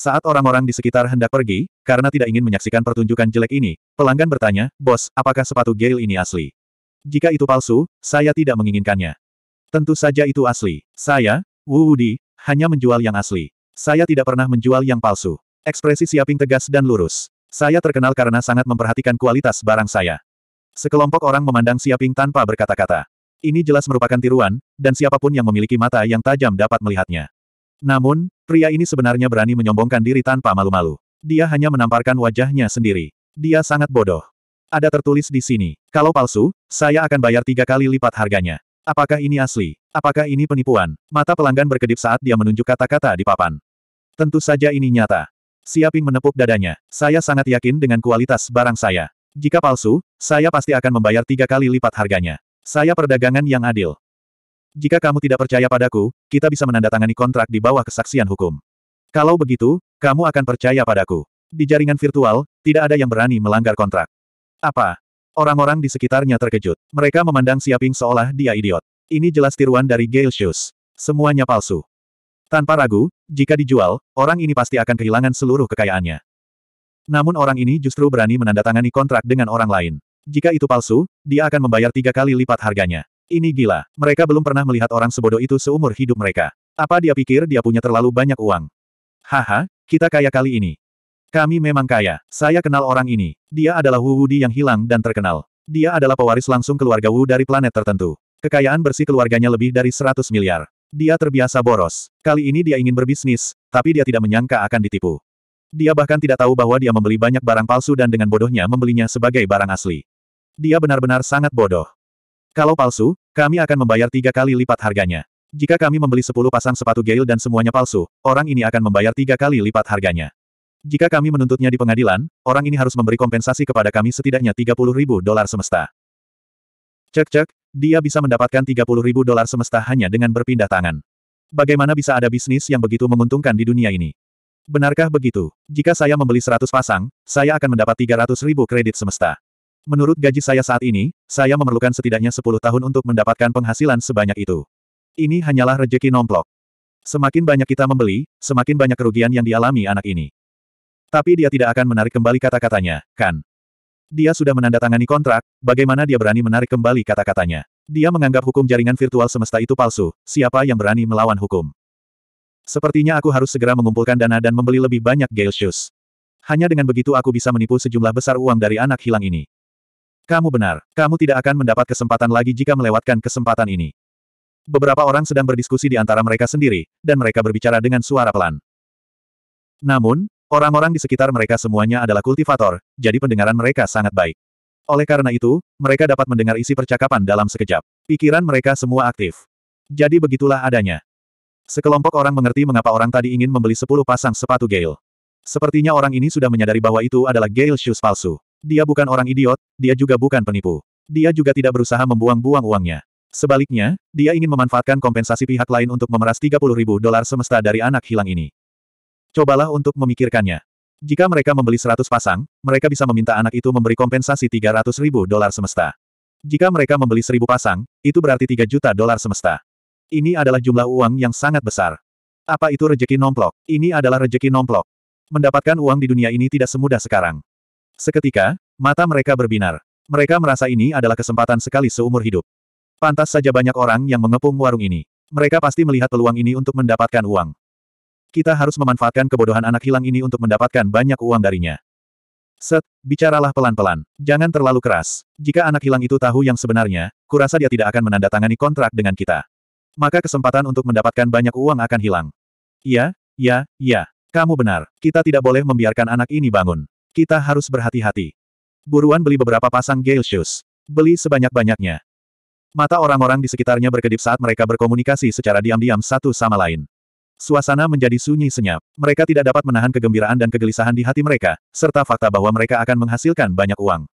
Saat orang-orang di sekitar hendak pergi, karena tidak ingin menyaksikan pertunjukan jelek ini, pelanggan bertanya, Bos, apakah sepatu Gale ini asli? Jika itu palsu, saya tidak menginginkannya. Tentu saja itu asli. Saya, Wu Wudi, hanya menjual yang asli. Saya tidak pernah menjual yang palsu. Ekspresi Siaping tegas dan lurus. Saya terkenal karena sangat memperhatikan kualitas barang saya. Sekelompok orang memandang Siaping tanpa berkata-kata. Ini jelas merupakan tiruan, dan siapa pun yang memiliki mata yang tajam dapat melihatnya. Namun, pria ini sebenarnya berani menyombongkan diri tanpa malu-malu. Dia hanya menamparkan wajahnya sendiri. Dia sangat bodoh. Ada tertulis di sini, kalau palsu, saya akan bayar tiga kali lipat harganya. Apakah ini asli? Apakah ini penipuan? Mata pelanggan berkedip saat dia menunjuk kata-kata di papan. Tentu saja ini nyata. Siaping menepuk dadanya. Saya sangat yakin dengan kualitas barang saya. Jika palsu, saya pasti akan membayar tiga kali lipat harganya. Saya perdagangan yang adil. Jika kamu tidak percaya padaku, kita bisa menandatangani kontrak di bawah kesaksian hukum. Kalau begitu, kamu akan percaya padaku. Di jaringan virtual, tidak ada yang berani melanggar kontrak. Apa? Orang-orang di sekitarnya terkejut. Mereka memandang Siaping seolah dia idiot. Ini jelas tiruan dari Gale Shoes. Semuanya palsu. Tanpa ragu, jika dijual, orang ini pasti akan kehilangan seluruh kekayaannya. Namun orang ini justru berani menandatangani kontrak dengan orang lain. Jika itu palsu, dia akan membayar tiga kali lipat harganya. Ini gila. Mereka belum pernah melihat orang sebodoh itu seumur hidup mereka. Apa dia pikir dia punya terlalu banyak uang? Haha, kita kaya kali ini. Kami memang kaya. Saya kenal orang ini. Dia adalah Wu Wudi yang hilang dan terkenal. Dia adalah pewaris langsung keluarga Wu dari planet tertentu. Kekayaan bersih keluarganya lebih dari 100 miliar. Dia terbiasa boros. Kali ini dia ingin berbisnis, tapi dia tidak menyangka akan ditipu. Dia bahkan tidak tahu bahwa dia membeli banyak barang palsu dan dengan bodohnya membelinya sebagai barang asli. Dia benar-benar sangat bodoh. Kalau palsu, kami akan membayar tiga kali lipat harganya. Jika kami membeli 10 pasang sepatu Gale dan semuanya palsu, orang ini akan membayar tiga kali lipat harganya. Jika kami menuntutnya di pengadilan, orang ini harus memberi kompensasi kepada kami setidaknya 30 ribu dolar semesta. Cek-cek, dia bisa mendapatkan 30 ribu dolar semesta hanya dengan berpindah tangan. Bagaimana bisa ada bisnis yang begitu menguntungkan di dunia ini? Benarkah begitu? Jika saya membeli 100 pasang, saya akan mendapat 300 ribu kredit semesta. Menurut gaji saya saat ini, saya memerlukan setidaknya 10 tahun untuk mendapatkan penghasilan sebanyak itu. Ini hanyalah rejeki nomplok. Semakin banyak kita membeli, semakin banyak kerugian yang dialami anak ini. Tapi dia tidak akan menarik kembali kata-katanya, kan? Dia sudah menandatangani kontrak, bagaimana dia berani menarik kembali kata-katanya? Dia menganggap hukum jaringan virtual semesta itu palsu, siapa yang berani melawan hukum? Sepertinya aku harus segera mengumpulkan dana dan membeli lebih banyak Gale Shoes. Hanya dengan begitu aku bisa menipu sejumlah besar uang dari anak hilang ini. Kamu benar, kamu tidak akan mendapat kesempatan lagi jika melewatkan kesempatan ini. Beberapa orang sedang berdiskusi di antara mereka sendiri, dan mereka berbicara dengan suara pelan. Namun, Orang-orang di sekitar mereka semuanya adalah kultivator, jadi pendengaran mereka sangat baik. Oleh karena itu, mereka dapat mendengar isi percakapan dalam sekejap. Pikiran mereka semua aktif. Jadi begitulah adanya. Sekelompok orang mengerti mengapa orang tadi ingin membeli 10 pasang sepatu Gale. Sepertinya orang ini sudah menyadari bahwa itu adalah Gale shoes palsu. Dia bukan orang idiot, dia juga bukan penipu. Dia juga tidak berusaha membuang-buang uangnya. Sebaliknya, dia ingin memanfaatkan kompensasi pihak lain untuk memeras 30 ribu dolar semesta dari anak hilang ini. Cobalah untuk memikirkannya. Jika mereka membeli 100 pasang, mereka bisa meminta anak itu memberi kompensasi 300 ribu dolar semesta. Jika mereka membeli 1000 pasang, itu berarti 3 juta dolar semesta. Ini adalah jumlah uang yang sangat besar. Apa itu rejeki nomplok? Ini adalah rejeki nomplok. Mendapatkan uang di dunia ini tidak semudah sekarang. Seketika, mata mereka berbinar. Mereka merasa ini adalah kesempatan sekali seumur hidup. Pantas saja banyak orang yang mengepung warung ini. Mereka pasti melihat peluang ini untuk mendapatkan uang. Kita harus memanfaatkan kebodohan anak hilang ini untuk mendapatkan banyak uang darinya. Set, bicaralah pelan-pelan. Jangan terlalu keras. Jika anak hilang itu tahu yang sebenarnya, kurasa dia tidak akan menandatangani kontrak dengan kita. Maka kesempatan untuk mendapatkan banyak uang akan hilang. Iya, iya, iya. Kamu benar. Kita tidak boleh membiarkan anak ini bangun. Kita harus berhati-hati. Buruan beli beberapa pasang Gale Shoes. Beli sebanyak-banyaknya. Mata orang-orang di sekitarnya berkedip saat mereka berkomunikasi secara diam-diam satu sama lain. Suasana menjadi sunyi senyap. Mereka tidak dapat menahan kegembiraan dan kegelisahan di hati mereka, serta fakta bahwa mereka akan menghasilkan banyak uang.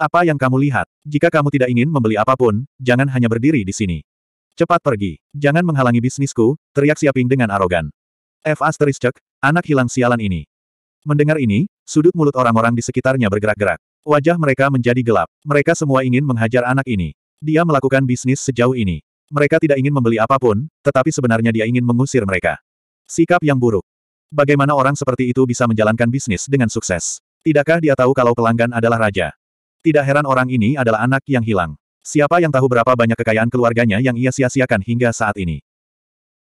Apa yang kamu lihat? Jika kamu tidak ingin membeli apa pun, jangan hanya berdiri di sini. Cepat pergi. Jangan menghalangi bisnisku, teriak Siaping dengan arogan. F. Asterisk, anak hilang sialan ini. Mendengar ini, sudut mulut orang-orang di sekitarnya bergerak-gerak. Wajah mereka menjadi gelap. Mereka semua ingin menghajar anak ini. Dia melakukan bisnis sejauh ini. Mereka tidak ingin membeli apa pun, tetapi sebenarnya dia ingin mengusir mereka. Sikap yang buruk. Bagaimana orang seperti itu bisa menjalankan bisnis dengan sukses? Tidakkah dia tahu kalau pelanggan adalah raja? Tidak heran orang ini adalah anak yang hilang. Siapa yang tahu berapa banyak kekayaan keluarganya yang ia sia-siakan hingga saat ini?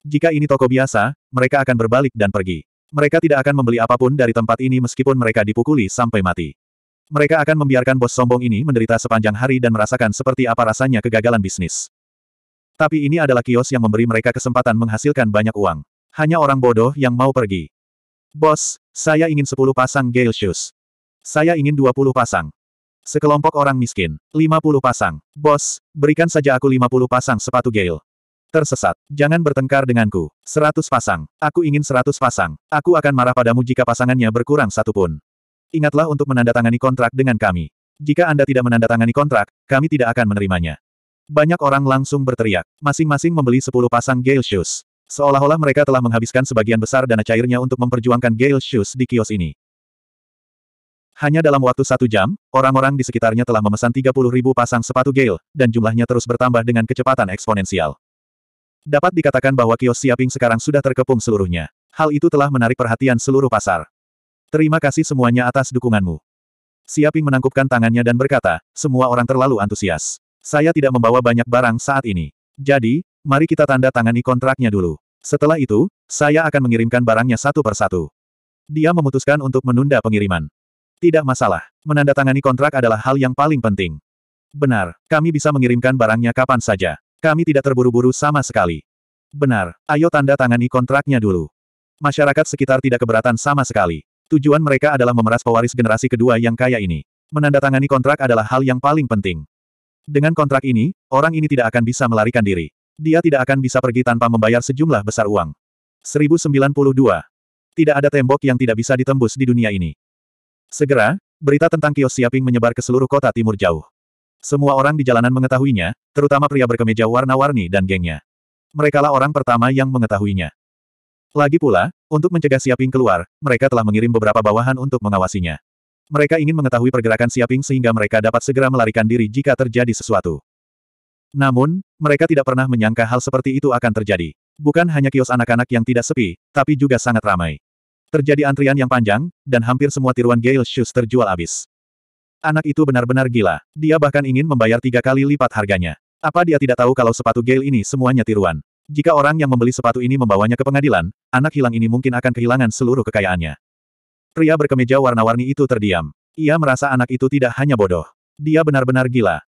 Jika ini toko biasa, mereka akan berbalik dan pergi. Mereka tidak akan membeli apa pun dari tempat ini meskipun mereka dipukuli sampai mati. Mereka akan membiarkan bos sombong ini menderita sepanjang hari dan merasakan seperti apa rasanya kegagalan bisnis. Tapi ini adalah kios yang memberi mereka kesempatan menghasilkan banyak uang. Hanya orang bodoh yang mau pergi. Bos, saya ingin 10 pasang Gale Shoes. Saya ingin 20 pasang. Sekelompok orang miskin. 50 pasang. Bos, berikan saja aku 50 pasang sepatu Gale. Tersesat. Jangan bertengkar denganku. 100 pasang. Aku ingin 100 pasang. Aku akan marah padamu jika pasangannya berkurang satu pun. Ingatlah untuk menandatangani kontrak dengan kami. Jika Anda tidak menandatangani kontrak, kami tidak akan menerimanya. Banyak orang langsung berteriak. Masing-masing membeli 10 pasang Gale Shoes. Seolah-olah mereka telah menghabiskan sebagian besar dana cairnya untuk memperjuangkan Gale Shoes di kios ini. Hanya dalam waktu satu jam, orang-orang di sekitarnya telah memesan 30 ribu pasang sepatu Gale, dan jumlahnya terus bertambah dengan kecepatan eksponensial. Dapat dikatakan bahwa kios Siaping sekarang sudah terkepung seluruhnya. Hal itu telah menarik perhatian seluruh pasar. Terima kasih semuanya atas dukunganmu. Siaping menangkupkan tangannya dan berkata, semua orang terlalu antusias. Saya tidak membawa banyak barang saat ini. Jadi, Mari kita tanda tangani kontraknya dulu. Setelah itu, saya akan mengirimkan barangnya satu persatu. Dia memutuskan untuk menunda pengiriman. Tidak masalah, menandatangani kontrak adalah hal yang paling penting. Benar, kami bisa mengirimkan barangnya kapan saja. Kami tidak terburu-buru sama sekali. Benar, ayo tanda tangani kontraknya dulu. Masyarakat sekitar tidak keberatan sama sekali. Tujuan mereka adalah memeras pewaris generasi kedua yang kaya ini. Menandatangani kontrak adalah hal yang paling penting. Dengan kontrak ini, orang ini tidak akan bisa melarikan diri. Dia tidak akan bisa pergi tanpa membayar sejumlah besar uang. 1092. Tidak ada tembok yang tidak bisa ditembus di dunia ini. Segera, berita tentang kios Siaping menyebar ke seluruh kota timur jauh. Semua orang di jalanan mengetahuinya, terutama pria berkemeja warna-warni dan gengnya. Merekalah orang pertama yang mengetahuinya. Lagi pula, untuk mencegah Siaping keluar, mereka telah mengirim beberapa bawahan untuk mengawasinya. Mereka ingin mengetahui pergerakan Siaping sehingga mereka dapat segera melarikan diri jika terjadi sesuatu. Namun, mereka tidak pernah menyangka hal seperti itu akan terjadi. Bukan hanya kios anak-anak yang tidak sepi, tapi juga sangat ramai. Terjadi antrian yang panjang, dan hampir semua tiruan Gale Shoes terjual habis. Anak itu benar-benar gila. Dia bahkan ingin membayar tiga kali lipat harganya. Apa dia tidak tahu kalau sepatu Gale ini semuanya tiruan? Jika orang yang membeli sepatu ini membawanya ke pengadilan, anak hilang ini mungkin akan kehilangan seluruh kekayaannya. Pria berkemeja warna-warni itu terdiam. Ia merasa anak itu tidak hanya bodoh. Dia benar-benar gila.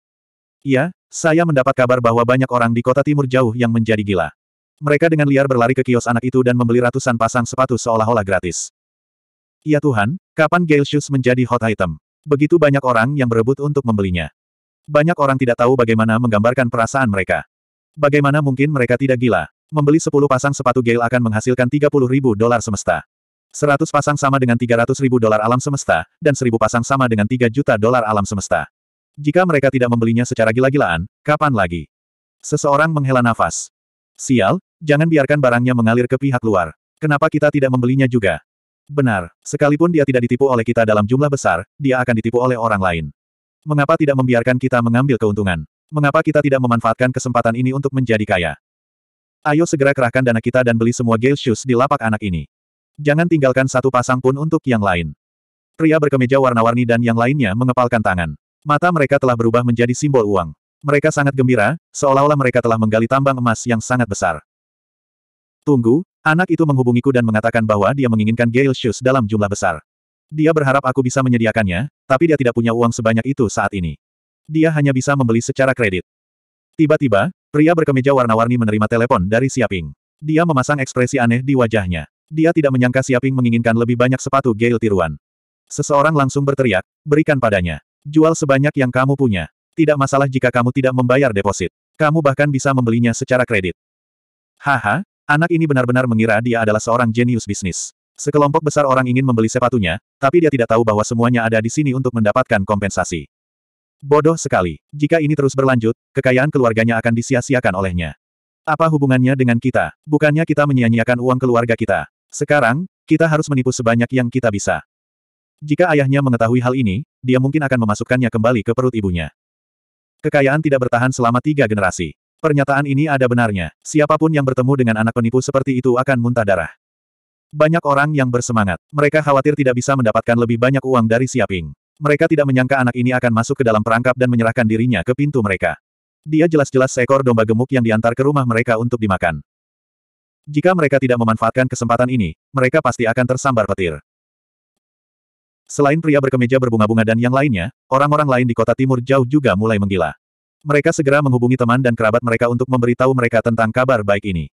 Iya, saya mendapat kabar bahwa banyak orang di kota timur jauh yang menjadi gila. Mereka dengan liar berlari ke kios anak itu dan membeli ratusan pasang sepatu seolah-olah gratis. Ya Tuhan, kapan Gale Shoes menjadi hot item? Begitu banyak orang yang berebut untuk membelinya. Banyak orang tidak tahu bagaimana menggambarkan perasaan mereka. Bagaimana mungkin mereka tidak gila? Membeli 10 pasang sepatu Gale akan menghasilkan 30 ribu dolar semesta. 100 pasang sama dengan 300 ribu dolar alam semesta, dan 1000 pasang sama dengan 3 juta dolar alam semesta. Jika mereka tidak membelinya secara gila-gilaan, kapan lagi? Seseorang menghela nafas. Sial, jangan biarkan barangnya mengalir ke pihak luar. Kenapa kita tidak membelinya juga? Benar, sekalipun dia tidak ditipu oleh kita dalam jumlah besar, dia akan ditipu oleh orang lain. Mengapa tidak membiarkan kita mengambil keuntungan? Mengapa kita tidak memanfaatkan kesempatan ini untuk menjadi kaya? Ayo segera kerahkan dana kita dan beli semua Gale Shoes di lapak anak ini. Jangan tinggalkan satu pasang pun untuk yang lain. Pria berkemeja warna-warni dan yang lainnya mengepalkan tangan. Mata mereka telah berubah menjadi simbol uang. Mereka sangat gembira, seolah-olah mereka telah menggali tambang emas yang sangat besar. Tunggu, anak itu menghubungiku dan mengatakan bahwa dia menginginkan Gale Shoes dalam jumlah besar. Dia berharap aku bisa menyediakannya, tapi dia tidak punya uang sebanyak itu saat ini. Dia hanya bisa membeli secara kredit. Tiba-tiba, pria berkemeja warna-warni menerima telepon dari Siaping. Dia memasang ekspresi aneh di wajahnya. Dia tidak menyangka Siaping menginginkan lebih banyak sepatu Gale tiruan. Seseorang langsung berteriak, berikan padanya. Jual sebanyak yang kamu punya. Tidak masalah jika kamu tidak membayar deposit. Kamu bahkan bisa membelinya secara kredit. Haha, anak ini benar-benar mengira dia adalah seorang jenius bisnis. Sekelompok besar orang ingin membeli sepatunya, tapi dia tidak tahu bahwa semuanya ada di sini untuk mendapatkan kompensasi. Bodoh sekali. Jika ini terus berlanjut, kekayaan keluarganya akan disia-siakan olehnya. Apa hubungannya dengan kita? Bukannya kita menyia-nyiakan uang keluarga kita. Sekarang, kita harus menipu sebanyak yang kita bisa. Jika ayahnya mengetahui hal ini, dia mungkin akan memasukkannya kembali ke perut ibunya. Kekayaan tidak bertahan selama tiga generasi. Pernyataan ini ada benarnya. Siapa pun yang bertemu dengan anak penipu seperti itu akan muntah darah. Banyak orang yang bersemangat. Mereka khawatir tidak bisa mendapatkan lebih banyak uang dari Siaping. Mereka tidak menyangka anak ini akan masuk ke dalam perangkap dan menyerahkan dirinya ke pintu mereka. Dia jelas-jelas seekor domba gemuk yang diantar ke rumah mereka untuk dimakan. Jika mereka tidak memanfaatkan kesempatan ini, mereka pasti akan tersambar petir. Selain pria berkemeja berbunga-bunga dan yang lainnya, orang-orang lain di kota timur jauh juga mulai menggila. Mereka segera menghubungi teman dan kerabat mereka untuk memberitahu mereka tentang kabar baik ini.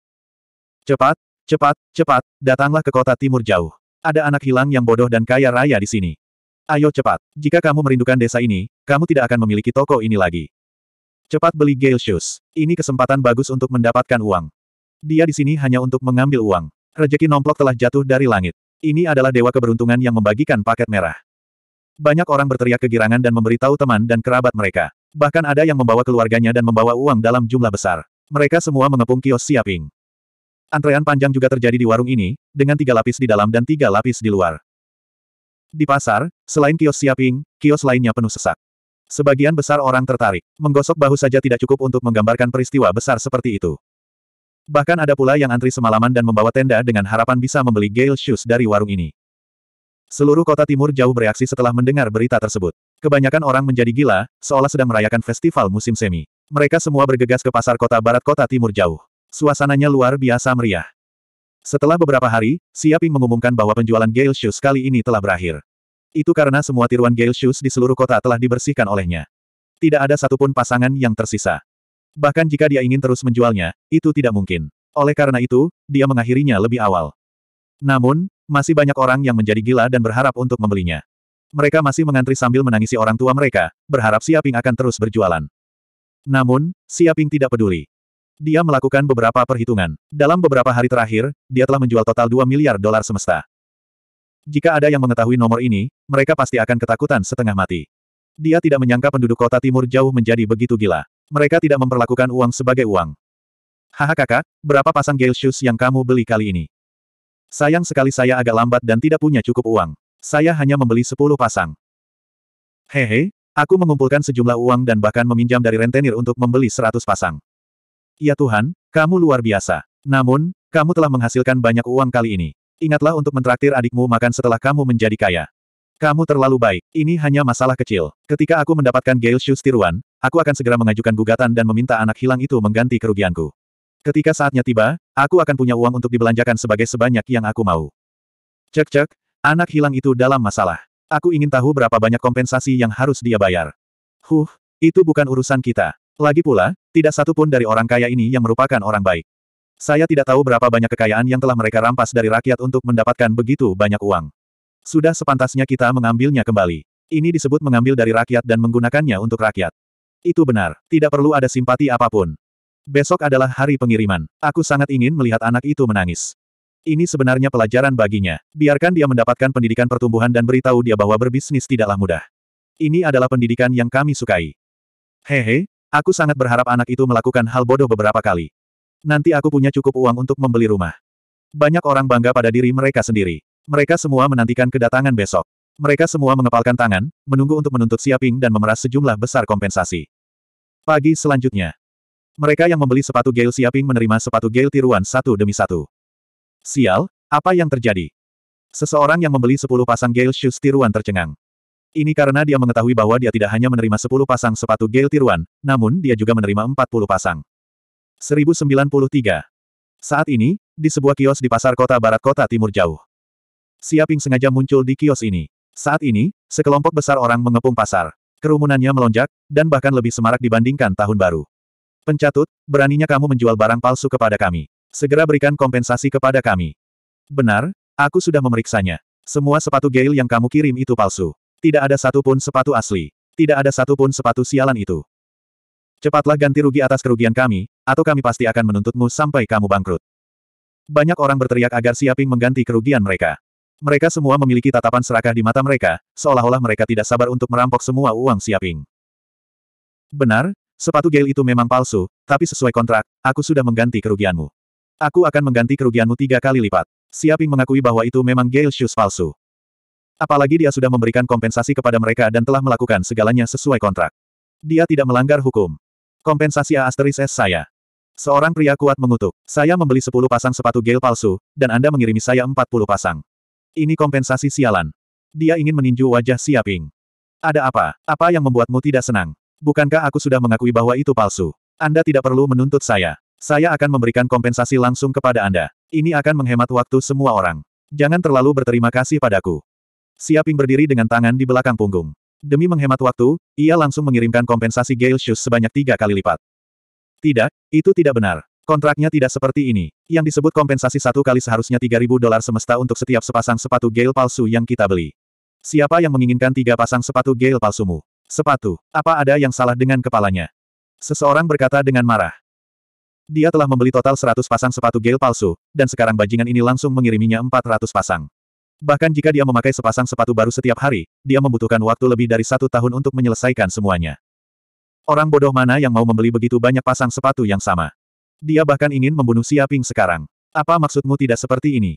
Cepat, Cepat, cepat, datanglah ke kota timur jauh. Ada anak hilang yang bodoh dan kaya raya di sini. Ayo cepat, jika kamu merindukan desa ini, kamu tidak akan memiliki toko ini lagi. Cepat beli Gale Shoes. Ini kesempatan bagus untuk mendapatkan uang. Dia di sini hanya untuk mengambil uang. Rejeki nomplok telah jatuh dari langit. Ini adalah dewa keberuntungan yang membagikan paket merah. Banyak orang berteriak kegirangan dan memberitahu teman dan kerabat mereka. Bahkan ada yang membawa keluarganya dan membawa uang dalam jumlah besar. Mereka semua mengepung kios Siaping. Antrean panjang juga terjadi di warung ini, dengan tiga lapis di dalam dan tiga lapis di luar. Di pasar, selain kios Siaping, kios lainnya penuh sesak. Sebagian besar orang tertarik. Menggosok bahu saja tidak cukup untuk menggambarkan peristiwa besar seperti itu. Bahkan ada pula yang antri semalaman dan membawa tenda dengan harapan bisa membeli Gale Shoes dari warung ini. Seluruh kota timur jauh bereaksi setelah mendengar berita tersebut. Kebanyakan orang menjadi gila, seolah sedang merayakan festival musim semi. Mereka semua bergegas ke pasar kota barat kota timur jauh. Suasananya luar biasa meriah. Setelah beberapa hari, Siaping mengumumkan bahwa penjualan Gale Shoes kali ini telah berakhir. Itu karena semua tiruan Gale Shoes di seluruh kota telah dibersihkan olehnya. Tidak ada satupun pasangan yang tersisa. Bahkan jika dia ingin terus menjualnya, itu tidak mungkin. Oleh karena itu, dia mengakhirinya lebih awal. Namun, masih banyak orang yang menjadi gila dan berharap untuk membelinya. Mereka masih mengantri sambil menangisi orang tua mereka, berharap Siaping akan terus berjualan. Namun, Siaping tidak peduli. Dia melakukan beberapa perhitungan. Dalam beberapa hari terakhir, dia telah menjual total 2 miliar dolar semesta. Jika ada yang mengetahui nomor ini, mereka pasti akan ketakutan setengah mati. Dia tidak menyangka penduduk kota timur jauh menjadi begitu gila. Mereka tidak memperlakukan uang sebagai uang. Haha kakak, berapa pasang Gale Shoes yang kamu beli kali ini? Sayang sekali saya agak lambat dan tidak punya cukup uang. Saya hanya membeli 10 pasang. Hehe, aku mengumpulkan sejumlah uang dan bahkan meminjam dari rentenir untuk membeli 100 pasang. Ya Tuhan, kamu luar biasa. Namun, kamu telah menghasilkan banyak uang kali ini. Ingatlah untuk mentraktir adikmu makan setelah kamu menjadi kaya. Kamu terlalu baik. Ini hanya masalah kecil. Ketika aku mendapatkan Gale Shoes tiruan, aku akan segera mengajukan gugatan dan meminta anak hilang itu mengganti kerugianku. Ketika saatnya tiba, aku akan punya uang untuk dibelanjakan sebagai sebanyak yang aku mau. Cek-cek, anak hilang itu dalam masalah. Aku ingin tahu berapa banyak kompensasi yang harus dia bayar. Huh, itu bukan urusan kita. Lagi pula, tidak satu pun dari orang kaya ini yang merupakan orang baik. Saya tidak tahu berapa banyak kekayaan yang telah mereka rampas dari rakyat untuk mendapatkan begitu banyak uang. Sudah sepantasnya kita mengambilnya kembali. Ini disebut mengambil dari rakyat dan menggunakannya untuk rakyat. Itu benar, tidak perlu ada simpati apa pun. Besok adalah hari pengiriman. Aku sangat ingin melihat anak itu menangis. Ini sebenarnya pelajaran baginya. Biarkan dia mendapatkan pendidikan pertumbuhan dan beritahu dia bahwa berbisnis tidaklah mudah. Ini adalah pendidikan yang kami sukai. Hehe, Aku sangat berharap anak itu melakukan hal bodoh beberapa kali. Nanti aku punya cukup uang untuk membeli rumah. Banyak orang bangga pada diri mereka sendiri. Mereka semua menantikan kedatangan besok. Mereka semua mengepalkan tangan, menunggu untuk menuntut Siaping dan memeras sejumlah besar kompensasi. Pagi selanjutnya. Mereka yang membeli sepatu Gale Siaping menerima sepatu Gale tiruan satu demi satu. Sial, apa yang terjadi? Seseorang yang membeli sepuluh pasang Gale Shoes tiruan tercengang. Ini karena dia mengetahui bahwa dia tidak hanya menerima 10 pasang sepatu Gale tiruan, namun dia juga menerima 40 pasang. 1093. Saat ini, di sebuah kios di pasar kota barat kota timur jauh. Siaping sengaja muncul di kios ini. Saat ini, sekelompok besar orang mengepung pasar. Kerumunannya melonjak, dan bahkan lebih semarak dibandingkan tahun baru. Pencatut, beraninya kamu menjual barang palsu kepada kami. Segera berikan kompensasi kepada kami. Benar, aku sudah memeriksanya. Semua sepatu Gale yang kamu kirim itu palsu. Tidak ada satupun sepatu asli. Tidak ada satupun sepatu sialan itu. Cepatlah ganti rugi atas kerugian kami, atau kami pasti akan menuntutmu sampai kamu bangkrut. Banyak orang berteriak agar Siaping mengganti kerugian mereka. Mereka semua memiliki tatapan serakah di mata mereka, seolah-olah mereka tidak sabar untuk merampok semua uang Siaping. Benar, sepatu Gale itu memang palsu, tapi sesuai kontrak, aku sudah mengganti kerugianmu. Aku akan mengganti kerugianmu tiga kali lipat. Siaping mengakui bahwa itu memang Gale Shoes palsu. Apalagi dia sudah memberikan kompensasi kepada mereka dan telah melakukan segalanya sesuai kontrak. Dia tidak melanggar hukum. Kompensasi A asteris S saya. Seorang pria kuat mengutuk. Saya membeli 10 pasang sepatu Gale palsu, dan Anda mengirimi saya 40 pasang. Ini kompensasi sialan. Dia ingin meninju wajah Siaping. Ada apa? Apa yang membuatmu tidak senang? Bukankah aku sudah mengakui bahwa itu palsu? Anda tidak perlu menuntut saya. Saya akan memberikan kompensasi langsung kepada Anda. Ini akan menghemat waktu semua orang. Jangan terlalu berterima kasih padaku. Siaping berdiri dengan tangan di belakang punggung. Demi menghemat waktu, ia langsung mengirimkan kompensasi Gale Shoes sebanyak tiga kali lipat. Tidak, itu tidak benar. Kontraknya tidak seperti ini. Yang disebut kompensasi satu kali seharusnya 3.000 dolar semesta untuk setiap sepasang sepatu Gale palsu yang kita beli. Siapa yang menginginkan tiga pasang sepatu Gale palsumu? Sepatu. Apa ada yang salah dengan kepalanya? Seseorang berkata dengan marah. Dia telah membeli total 100 pasang sepatu Gale palsu, dan sekarang bajingan ini langsung mengiriminya 400 pasang. Bahkan jika dia memakai sepasang sepatu baru setiap hari, dia membutuhkan waktu lebih dari satu tahun untuk menyelesaikan semuanya. Orang bodoh mana yang mau membeli begitu banyak pasang sepatu yang sama? Dia bahkan ingin membunuh Siaping sekarang. Apa maksudmu tidak seperti ini?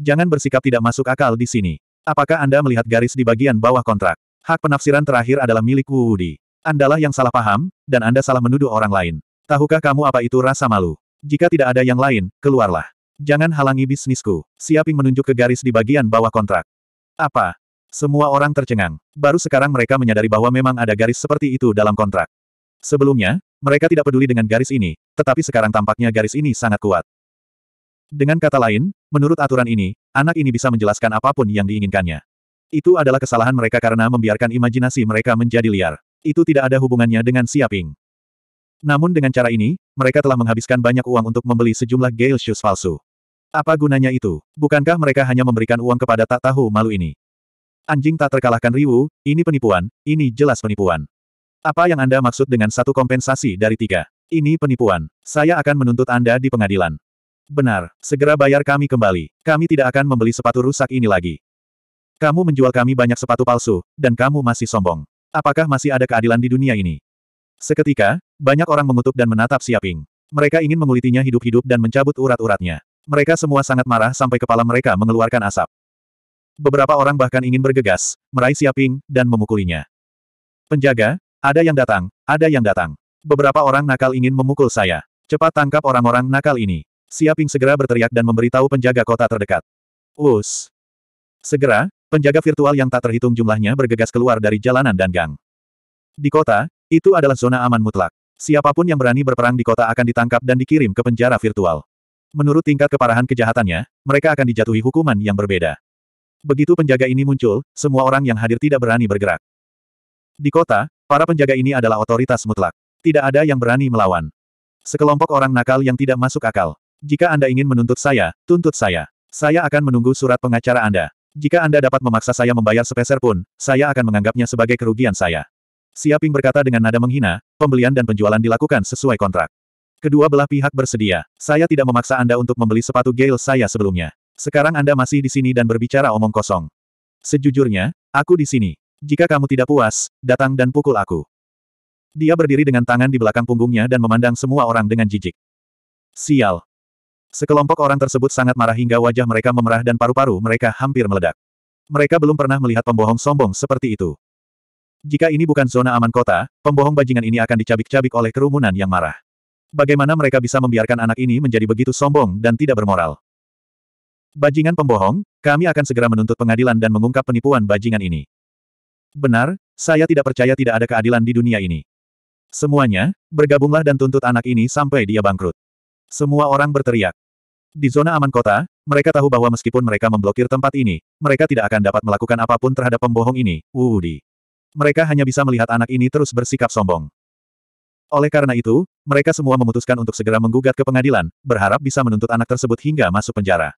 Jangan bersikap tidak masuk akal di sini. Apakah Anda melihat garis di bagian bawah kontrak? Hak penafsiran terakhir adalah milik Wu Wudi. Andalah yang salah paham, dan Anda salah menuduh orang lain. Tahukah kamu apa itu rasa malu? Jika tidak ada yang lain, keluarlah. Jangan halangi bisnisku. Siaping menunjuk ke garis di bagian bawah kontrak. Apa? Semua orang tercengang. Baru sekarang mereka menyadari bahwa memang ada garis seperti itu dalam kontrak. Sebelumnya, mereka tidak peduli dengan garis ini, tetapi sekarang tampaknya garis ini sangat kuat. Dengan kata lain, menurut aturan ini, anak ini bisa menjelaskan apa pun yang diinginkannya. Itu adalah kesalahan mereka karena membiarkan imajinasi mereka menjadi liar. Itu tidak ada hubungannya dengan Siaping. Namun dengan cara ini, mereka telah menghabiskan banyak uang untuk membeli sejumlah Gale Shoes palsu. Apa gunanya itu? Bukankah mereka hanya memberikan uang kepada tak tahu malu ini? Anjing tak terkalahkan Riwu, ini penipuan, ini jelas penipuan. Apa yang Anda maksud dengan satu kompensasi dari tiga? Ini penipuan. Saya akan menuntut Anda di pengadilan. Benar, segera bayar kami kembali. Kami tidak akan membeli sepatu rusak ini lagi. Kamu menjual kami banyak sepatu palsu, dan kamu masih sombong. Apakah masih ada keadilan di dunia ini? Seketika, banyak orang mengutuk dan menatap Siaping. Mereka ingin mengulitinya hidup-hidup dan mencabut urat-uratnya. Mereka semua sangat marah sampai kepala mereka mengeluarkan asap. Beberapa orang bahkan ingin bergegas, meraih Siaping, dan memukulinya. Penjaga, ada yang datang, ada yang datang. Beberapa orang nakal ingin memukul saya. Cepat tangkap orang-orang nakal ini. Siaping segera berteriak dan memberitahu penjaga kota terdekat. Us. Segera, penjaga virtual yang tak terhitung jumlahnya bergegas keluar dari jalanan dan gang. Di kota, itu adalah zona aman mutlak. Siapa pun yang berani berperang di kota akan ditangkap dan dikirim ke penjara virtual. Menurut tingkat keparahan kejahatannya, mereka akan dijatuhi hukuman yang berbeda. Begitu penjaga ini muncul, semua orang yang hadir tidak berani bergerak. Di kota, para penjaga ini adalah otoritas mutlak. Tidak ada yang berani melawan. Sekelompok orang nakal yang tidak masuk akal. Jika Anda ingin menuntut saya, tuntut saya. Saya akan menunggu surat pengacara Anda. Jika Anda dapat memaksa saya membayar sepeser pun, saya akan menganggapnya sebagai kerugian saya. Siaping berkata dengan nada menghina, pembelian dan penjualan dilakukan sesuai kontrak. Kedua belah pihak bersedia. Saya tidak memaksa Anda untuk membeli sepatu Gale saya sebelumnya. Sekarang Anda masih di sini dan berbicara omong kosong. Sejujurnya, aku di sini. Jika kamu tidak puas, datang dan pukul aku. Dia berdiri dengan tangan di belakang punggungnya dan memandang semua orang dengan jijik. Sial. Sekelompok orang tersebut sangat marah hingga wajah mereka memerah dan paru-paru mereka hampir meledak. Mereka belum pernah melihat pembohong sombong seperti itu. Jika ini bukan zona aman kota, pembohong bajingan ini akan dicabik-cabik oleh kerumunan yang marah. Bagaimana mereka bisa membiarkan anak ini menjadi begitu sombong dan tidak bermoral? Bajingan pembohong, kami akan segera menuntut pengadilan dan mengungkap penipuan bajingan ini. Benar, saya tidak percaya tidak ada keadilan di dunia ini. Semuanya, bergabunglah dan tuntut anak ini sampai dia bangkrut. Semua orang berteriak. Di zona aman kota, mereka tahu bahwa meskipun mereka memblokir tempat ini, mereka tidak akan dapat melakukan apa pun terhadap pembohong ini, Woody. Mereka hanya bisa melihat anak ini terus bersikap sombong. Oleh karena itu, mereka semua memutuskan untuk segera menggugat ke pengadilan, berharap bisa menuntut anak tersebut hingga masuk penjara.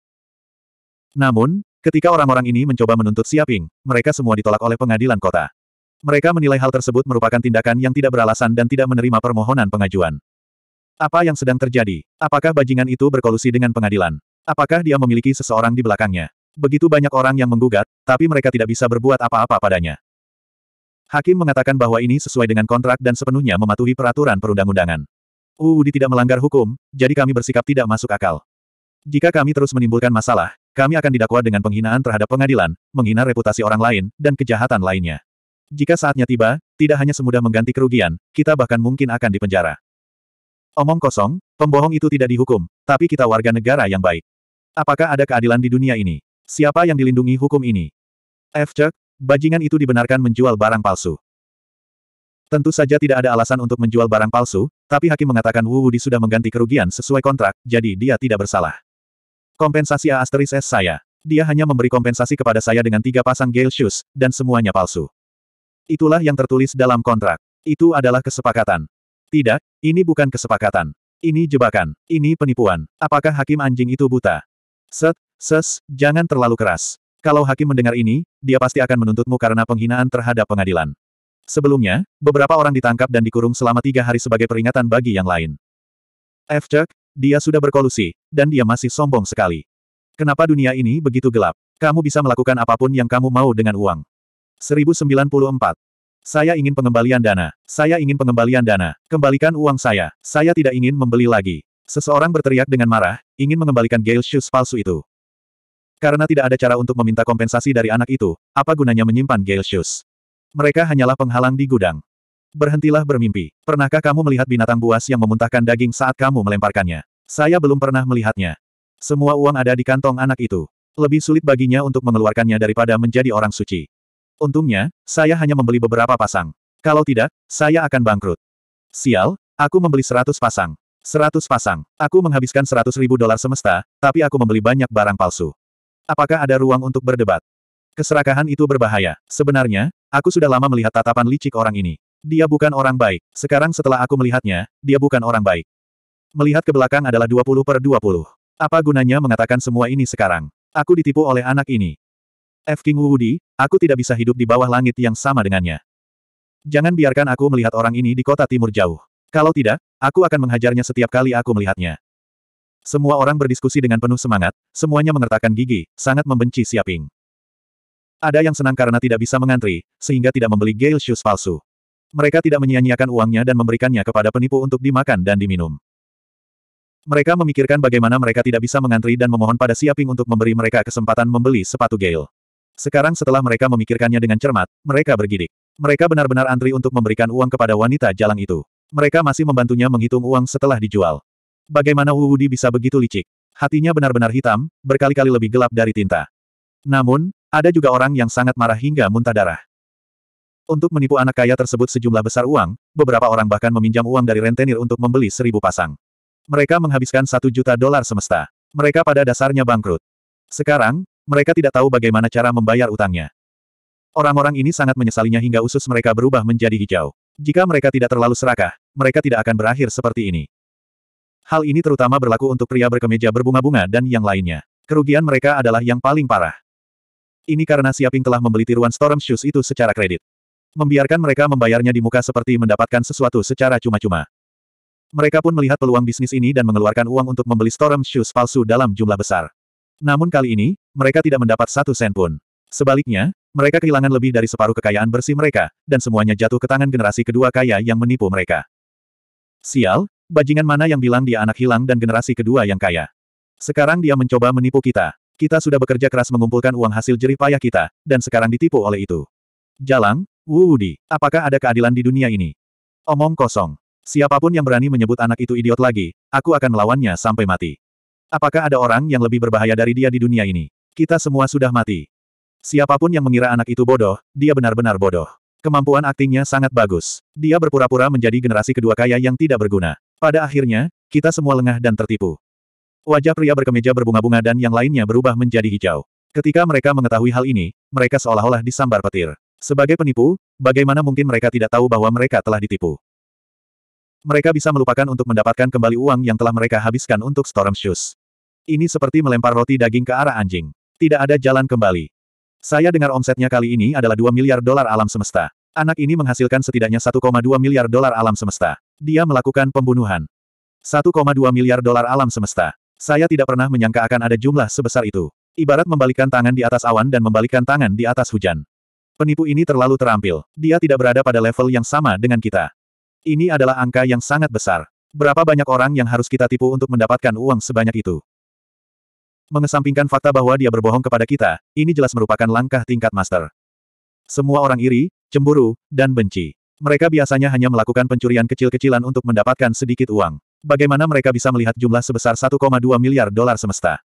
Namun, ketika orang-orang ini mencoba menuntut Siaping, mereka semua ditolak oleh pengadilan kota. Mereka menilai hal tersebut merupakan tindakan yang tidak beralasan dan tidak menerima permohonan pengajuan. Apa yang sedang terjadi? Apakah bajingan itu berkolusi dengan pengadilan? Apakah dia memiliki seseorang di belakangnya? Begitu banyak orang yang menggugat, tapi mereka tidak bisa berbuat apa-apa padanya. Hakim mengatakan bahwa ini sesuai dengan kontrak dan sepenuhnya mematuhi peraturan perundang-undangan. Uudi tidak melanggar hukum, jadi kami bersikap tidak masuk akal. Jika kami terus menimbulkan masalah, kami akan didakwa dengan penghinaan terhadap pengadilan, menghina reputasi orang lain, dan kejahatan lainnya. Jika saatnya tiba, tidak hanya semudah mengganti kerugian, kita bahkan mungkin akan dipenjara. Omong kosong, pembohong itu tidak dihukum, tapi kita warga negara yang baik. Apakah ada keadilan di dunia ini? Siapa yang dilindungi hukum ini? F. Cek, bajingan itu dibenarkan menjual barang palsu. Tentu saja tidak ada alasan untuk menjual barang palsu, tapi hakim mengatakan Wu Wudi sudah mengganti kerugian sesuai kontrak, jadi dia tidak bersalah. Kompensasi A asteris S saya. Dia hanya memberi kompensasi kepada saya dengan tiga pasang Gale Shoes, dan semuanya palsu. Itulah yang tertulis dalam kontrak. Itu adalah kesepakatan. Tidak, ini bukan kesepakatan. Ini jebakan. Ini penipuan. Apakah hakim anjing itu buta? Set, ses, jangan terlalu keras. Kalau hakim mendengar ini, dia pasti akan menuntutmu karena penghinaan terhadap pengadilan. Sebelumnya, beberapa orang ditangkap dan dikurung selama tiga hari sebagai peringatan bagi yang lain. F. Dia sudah berkolusi, dan dia masih sombong sekali. Kenapa dunia ini begitu gelap? Kamu bisa melakukan apa pun yang kamu mau dengan uang. 1094. Saya ingin pengembalian dana. Saya ingin pengembalian dana. Kembalikan uang saya. Saya tidak ingin membeli lagi. Seseorang berteriak dengan marah, ingin mengembalikan Gale Shoes palsu itu. Karena tidak ada cara untuk meminta kompensasi dari anak itu, apa gunanya menyimpan Gale Shoes? Mereka hanyalah penghalang di gudang. Berhentilah bermimpi. Pernahkah kamu melihat binatang buas yang memuntahkan daging saat kamu melemparkannya? Saya belum pernah melihatnya. Semua uang ada di kantong anak itu. Lebih sulit baginya untuk mengeluarkannya daripada menjadi orang suci. Untungnya, saya hanya membeli beberapa pasang. Kalau tidak, saya akan bangkrut. Sial, aku membeli seratus pasang. Seratus pasang. Aku menghabiskan seratus ribu dolar semesta, tapi aku membeli banyak barang palsu. Apakah ada ruang untuk berdebat? Keserakahan itu berbahaya. Sebenarnya, Aku sudah lama melihat tatapan licik orang ini. Dia bukan orang baik. Sekarang setelah aku melihatnya, dia bukan orang baik. Melihat ke belakang adalah 20 per 20. Apa gunanya mengatakan semua ini sekarang? Aku ditipu oleh anak ini. F. King Woody, aku tidak bisa hidup di bawah langit yang sama dengannya. Jangan biarkan aku melihat orang ini di kota timur jauh. Kalau tidak, aku akan menghajarnya setiap kali aku melihatnya. Semua orang berdiskusi dengan penuh semangat, semuanya mengertakkan gigi, sangat membenci Siaping. Ada yang senang karena tidak bisa mengantri, sehingga tidak membeli Gale Shoes palsu. Mereka tidak menyia-nyiakan uangnya dan memberikannya kepada penipu untuk dimakan dan diminum. Mereka memikirkan bagaimana mereka tidak bisa mengantri dan memohon pada Siaping untuk memberi mereka kesempatan membeli sepatu Gale. Sekarang setelah mereka memikirkannya dengan cermat, mereka bergidik. Mereka benar-benar antri untuk memberikan uang kepada wanita jalang itu. Mereka masih membantunya menghitung uang setelah dijual. Bagaimana Wu Wudi bisa begitu licik? Hatinya benar-benar hitam, berkali-kali lebih gelap dari tinta. Namun, ada juga orang yang sangat marah hingga muntah darah. Untuk menipu anak kaya tersebut sejumlah besar uang, beberapa orang bahkan meminjam uang dari rentenir untuk membeli seribu pasang. Mereka menghabiskan satu juta dolar semesta. Mereka pada dasarnya bangkrut. Sekarang, mereka tidak tahu bagaimana cara membayar utangnya. Orang-orang ini sangat menyesalinya hingga usus mereka berubah menjadi hijau. Jika mereka tidak terlalu serakah, mereka tidak akan berakhir seperti ini. Hal ini terutama berlaku untuk pria berkemeja berbunga-bunga dan yang lainnya. Kerugian mereka adalah yang paling parah. Ini karena Siaping telah membeli tiruan Storm Shoes itu secara kredit. Membiarkan mereka membayarnya di muka seperti mendapatkan sesuatu secara cuma-cuma. Mereka pun melihat peluang bisnis ini dan mengeluarkan uang untuk membeli Storm Shoes palsu dalam jumlah besar. Namun kali ini, mereka tidak mendapat satu sen pun. Sebaliknya, mereka kehilangan lebih dari separuh kekayaan bersih mereka, dan semuanya jatuh ke tangan generasi kedua kaya yang menipu mereka. Sial, bajingan mana yang bilang dia anak hilang dan generasi kedua yang kaya. Sekarang dia mencoba menipu kita. Kita sudah bekerja keras mengumpulkan uang hasil jerih payah kita, dan sekarang ditipu oleh itu. Jalang, Wu Wudi, apakah ada keadilan di dunia ini? Omong kosong. Siapa pun yang berani menyebut anak itu idiot lagi, aku akan melawannya sampai mati. Apakah ada orang yang lebih berbahaya dari dia di dunia ini? Kita semua sudah mati. Siapa pun yang mengira anak itu bodoh, dia benar-benar bodoh. Kemampuan aktingnya sangat bagus. Dia berpura-pura menjadi generasi kedua kaya yang tidak berguna. Pada akhirnya, kita semua lengah dan tertipu. Wajah pria berkemeja berbunga-bunga dan yang lainnya berubah menjadi hijau. Ketika mereka mengetahui hal ini, mereka seolah-olah disambar petir. Sebagai penipu, bagaimana mungkin mereka tidak tahu bahwa mereka telah ditipu? Mereka bisa melupakan untuk mendapatkan kembali uang yang telah mereka habiskan untuk Storm Shoes. Ini seperti melempar roti daging ke arah anjing. Tidak ada jalan kembali. Saya dengar omsetnya kali ini adalah 2 miliar dolar alam semesta. Anak ini menghasilkan setidaknya 1,2 miliar dolar alam semesta. Dia melakukan pembunuhan. 1,2 miliar dolar alam semesta. Saya tidak pernah menyangka akan ada jumlah sebesar itu. Ibarat membalikan tangan di atas awan dan membalikan tangan di atas hujan. Penipu ini terlalu terampil. Dia tidak berada pada level yang sama dengan kita. Ini adalah angka yang sangat besar. Berapa banyak orang yang harus kita tipu untuk mendapatkan uang sebanyak itu? Mengesampingkan fakta bahwa dia berbohong kepada kita, ini jelas merupakan langkah tingkat master. Semua orang iri, cemburu, dan benci. Mereka biasanya hanya melakukan pencurian kecil-kecilan untuk mendapatkan sedikit uang. Bagaimana mereka bisa melihat jumlah sebesar 1,2 miliar dolar semesta?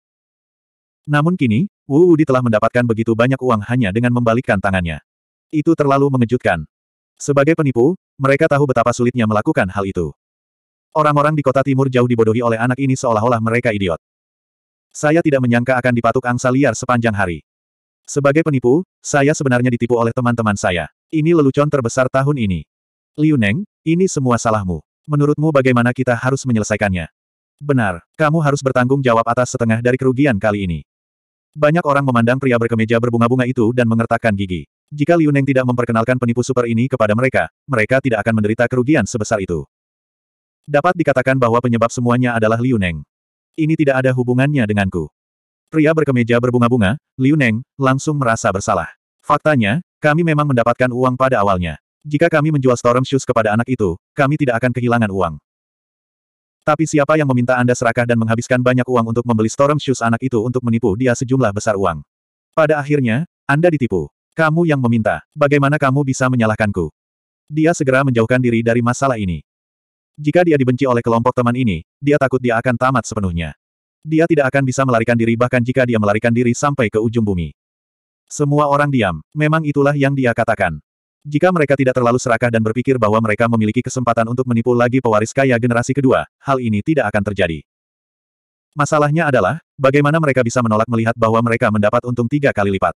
Namun kini, Wu Wudi telah mendapatkan begitu banyak uang hanya dengan membalikkan tangannya. Itu terlalu mengejutkan. Sebagai penipu, mereka tahu betapa sulitnya melakukan hal itu. Orang-orang di kota timur jauh dibodohi oleh anak ini seolah-olah mereka idiot. Saya tidak menyangka akan dipatuk angsa liar sepanjang hari. Sebagai penipu, saya sebenarnya ditipu oleh teman-teman saya. Ini lelucon terbesar tahun ini. Liu Neng, ini semua salahmu. Menurutmu bagaimana kita harus menyelesaikannya? Benar, kamu harus bertanggung jawab atas setengah dari kerugian kali ini. Banyak orang memandang pria berkemeja berbunga-bunga itu dan mengertakkan gigi. Jika Liu Neng tidak memperkenalkan penipu super ini kepada mereka, mereka tidak akan menderita kerugian sebesar itu. Dapat dikatakan bahwa penyebab semuanya adalah Liu Neng. Ini tidak ada hubungannya denganku. Pria berkemeja berbunga-bunga, Liu Neng, langsung merasa bersalah. Faktanya, kami memang mendapatkan uang pada awalnya. Jika kami menjual Storm Shoes kepada anak itu, kami tidak akan kehilangan uang. Tapi siapa yang meminta Anda serakah dan menghabiskan banyak uang untuk membeli Storm Shoes anak itu untuk menipu dia sejumlah besar uang? Pada akhirnya, Anda ditipu. Kamu yang meminta. Bagaimana kamu bisa menyalahkanku? Dia segera menjauhkan diri dari masalah ini. Jika dia dibenci oleh kelompok teman ini, dia takut dia akan tamat sepenuhnya. Dia tidak akan bisa melarikan diri bahkan jika dia melarikan diri sampai ke ujung bumi. Semua orang diam. Memang itulah yang dia katakan. Jika mereka tidak terlalu serakah dan berpikir bahwa mereka memiliki kesempatan untuk menipu lagi pewaris kaya generasi kedua, hal ini tidak akan terjadi. Masalahnya adalah, bagaimana mereka bisa menolak melihat bahwa mereka mendapat untung tiga kali lipat.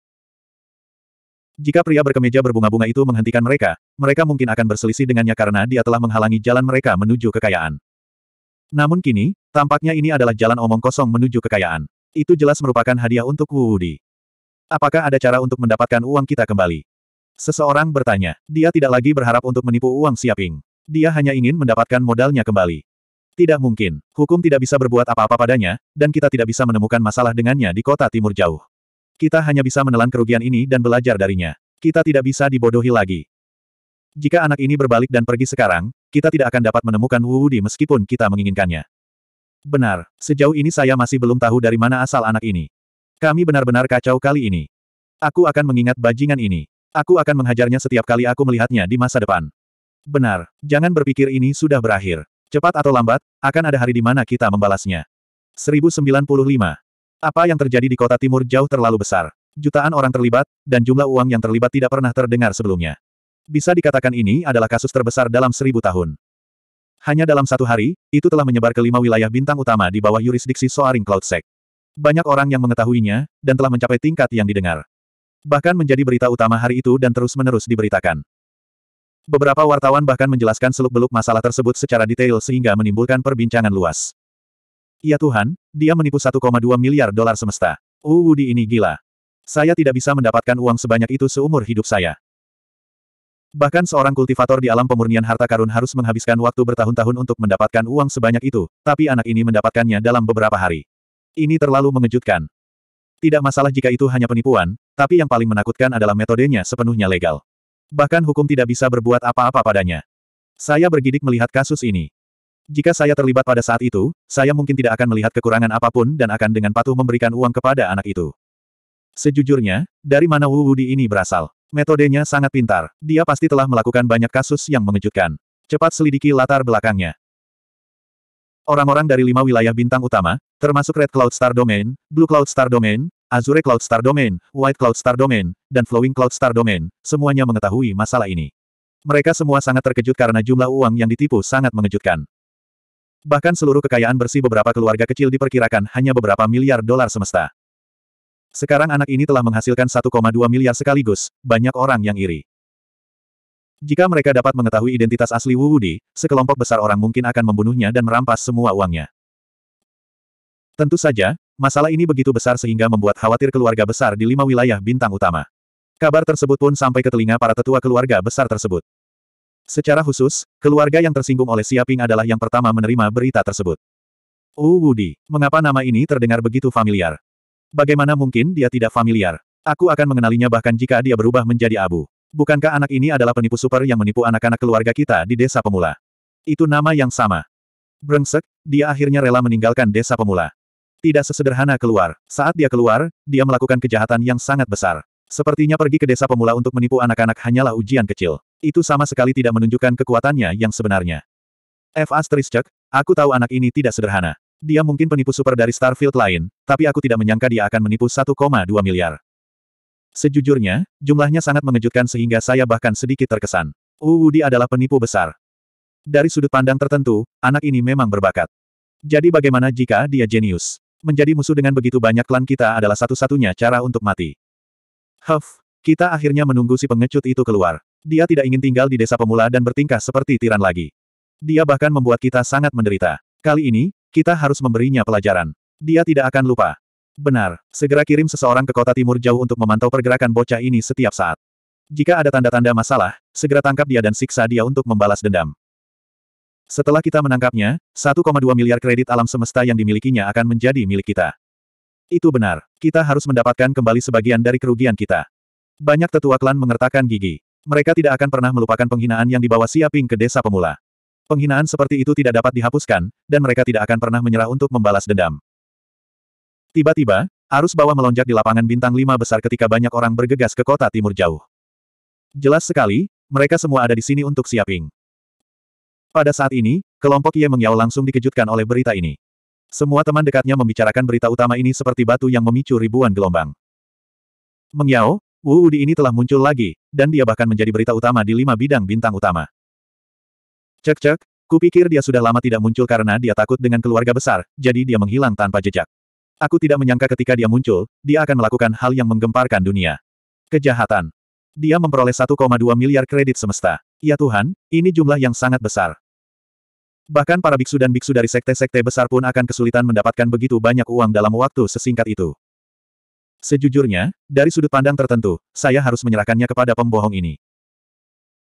Jika pria berkemeja berbunga-bunga itu menghentikan mereka, mereka mungkin akan berselisih dengannya karena dia telah menghalangi jalan mereka menuju kekayaan. Namun kini, tampaknya ini adalah jalan omong kosong menuju kekayaan. Itu jelas merupakan hadiah untuk Wu Wudi. Apakah ada cara untuk mendapatkan uang kita kembali? Seseorang bertanya. Dia tidak lagi berharap untuk menipu uang Siaping. Dia hanya ingin mendapatkan modalnya kembali. Tidak mungkin. Hukum tidak bisa berbuat apa-apa padanya, dan kita tidak bisa menemukan masalah dengannya di kota timur jauh. Kita hanya bisa menelan kerugian ini dan belajar darinya. Kita tidak bisa dibodohi lagi. Jika anak ini berbalik dan pergi sekarang, kita tidak akan dapat menemukan Wu Wudi meskipun kita menginginkannya. Benar, sejauh ini saya masih belum tahu dari mana asal anak ini. Kami benar-benar kacau kali ini. Aku akan mengingat bajingan ini. Aku akan menghajarnya setiap kali aku melihatnya di masa depan. Benar, jangan berpikir ini sudah berakhir. Cepat atau lambat, akan ada hari di mana kita membalasnya. 1095. Apa yang terjadi di kota timur jauh terlalu besar. Jutaan orang terlibat, dan jumlah uang yang terlibat tidak pernah terdengar sebelumnya. Bisa dikatakan ini adalah kasus terbesar dalam seribu tahun. Hanya dalam satu hari, itu telah menyebar ke lima wilayah bintang utama di bawah yurisdiksi Soaring Cloud Sect. Banyak orang yang mengetahuinya, dan telah mencapai tingkat yang didengar. Bahkan menjadi berita utama hari itu dan terus-menerus diberitakan. Beberapa wartawan bahkan menjelaskan seluk-beluk masalah tersebut secara detail sehingga menimbulkan perbincangan luas. Ya Tuhan, dia menipu 1,2 miliar dolar semesta. Uh, Wudi ini gila. Saya tidak bisa mendapatkan uang sebanyak itu seumur hidup saya. Bahkan seorang kultivator di alam pemurnian harta karun harus menghabiskan waktu bertahun-tahun untuk mendapatkan uang sebanyak itu, tapi anak ini mendapatkannya dalam beberapa hari. Ini terlalu mengejutkan. Tidak masalah jika itu hanya penipuan, tapi yang paling menakutkan adalah metodenya sepenuhnya legal. Bahkan hukum tidak bisa berbuat apa-apa padanya. Saya bergidik melihat kasus ini. Jika saya terlibat pada saat itu, saya mungkin tidak akan melihat kekurangan apa pun dan akan dengan patuh memberikan uang kepada anak itu. Sejujurnya, dari mana Wu Wudi ini berasal? Metodenya sangat pintar. Dia pasti telah melakukan banyak kasus yang mengejutkan. Cepat selidiki latar belakangnya. Orang-orang dari lima wilayah bintang utama, termasuk Red Cloud Star Domain, Blue Cloud Star Domain, Azure Cloud Star Domain, White Cloud Star Domain, dan Flowing Cloud Star Domain, semuanya mengetahui masalah ini. Mereka semua sangat terkejut karena jumlah uang yang ditipu sangat mengejutkan. Bahkan seluruh kekayaan bersih beberapa keluarga kecil diperkirakan hanya beberapa miliar dolar semesta. Sekarang anak ini telah menghasilkan 1,2 miliar sekaligus, banyak orang yang iri. Jika mereka dapat mengetahui identitas asli Wu Wudi, sekelompok besar orang mungkin akan membunuhnya dan merampas semua uangnya. Tentu saja, masalah ini begitu besar sehingga membuat khawatir keluarga besar di lima wilayah bintang utama. Kabar tersebut pun sampai ke telinga para tetua keluarga besar tersebut. Secara khusus, keluarga yang tersinggung oleh Siaping adalah yang pertama menerima berita tersebut. Wu Wudi, mengapa nama ini terdengar begitu familiar? Bagaimana mungkin dia tidak familiar? Aku akan mengenalinya bahkan jika dia berubah menjadi abu. Bukankah anak ini adalah penipu super yang menipu anak-anak keluarga kita di desa pemula? Itu nama yang sama. Brengsek, dia akhirnya rela meninggalkan desa pemula. Tidak sesederhana keluar. Saat dia keluar, dia melakukan kejahatan yang sangat besar. Sepertinya pergi ke desa pemula untuk menipu anak-anak hanyalah ujian kecil. Itu sama sekali tidak menunjukkan kekuatannya yang sebenarnya. F. Asterisk, Aku tahu anak ini tidak sederhana. Dia mungkin penipu super dari Starfield lain, tapi aku tidak menyangka dia akan menipu 1,2 miliar. Sejujurnya, jumlahnya sangat mengejutkan sehingga saya bahkan sedikit terkesan. Woody adalah penipu besar. Dari sudut pandang tertentu, anak ini memang berbakat. Jadi bagaimana jika dia jenius? Menjadi musuh dengan begitu banyak klan kita adalah satu-satunya cara untuk mati. Huff, kita akhirnya menunggu si pengecut itu keluar. Dia tidak ingin tinggal di desa pemula dan bertingkah seperti tiran lagi. Dia bahkan membuat kita sangat menderita. Kali ini, kita harus memberinya pelajaran. Dia tidak akan lupa. Benar, segera kirim seseorang ke kota timur jauh untuk memantau pergerakan bocah ini setiap saat. Jika ada tanda-tanda masalah, segera tangkap dia dan siksa dia untuk membalas dendam. Setelah kita menangkapnya, 1,2 miliar kredit alam semesta yang dimilikinya akan menjadi milik kita. Itu benar, kita harus mendapatkan kembali sebagian dari kerugian kita. Banyak tetua klan mengertakkan gigi. Mereka tidak akan pernah melupakan penghinaan yang dibawa Siaping ke desa pemula. Penghinaan seperti itu tidak dapat dihapuskan, dan mereka tidak akan pernah menyerah untuk membalas dendam. Tiba-tiba, arus bawah melonjak di lapangan bintang lima besar ketika banyak orang bergegas ke kota timur jauh. Jelas sekali, mereka semua ada di sini untuk Siaping. Pada saat ini, kelompok Ye Mengyao langsung dikejutkan oleh berita ini. Semua teman dekatnya membicarakan berita utama ini seperti batu yang memicu ribuan gelombang. Mengyao, Wu Udi ini telah muncul lagi, dan dia bahkan menjadi berita utama di lima bidang bintang utama. Cek cek, kupikir dia sudah lama tidak muncul karena dia takut dengan keluarga besar, jadi dia menghilang tanpa jejak. Aku tidak menyangka ketika dia muncul, dia akan melakukan hal yang menggemparkan dunia. Kejahatan. Dia memperoleh 1,2 miliar kredit semesta. Ya Tuhan, ini jumlah yang sangat besar. Bahkan para biksu dan biksu dari sekte-sekte besar pun akan kesulitan mendapatkan begitu banyak uang dalam waktu sesingkat itu. Sejujurnya, dari sudut pandang tertentu, saya harus menyerahkannya kepada pembohong ini.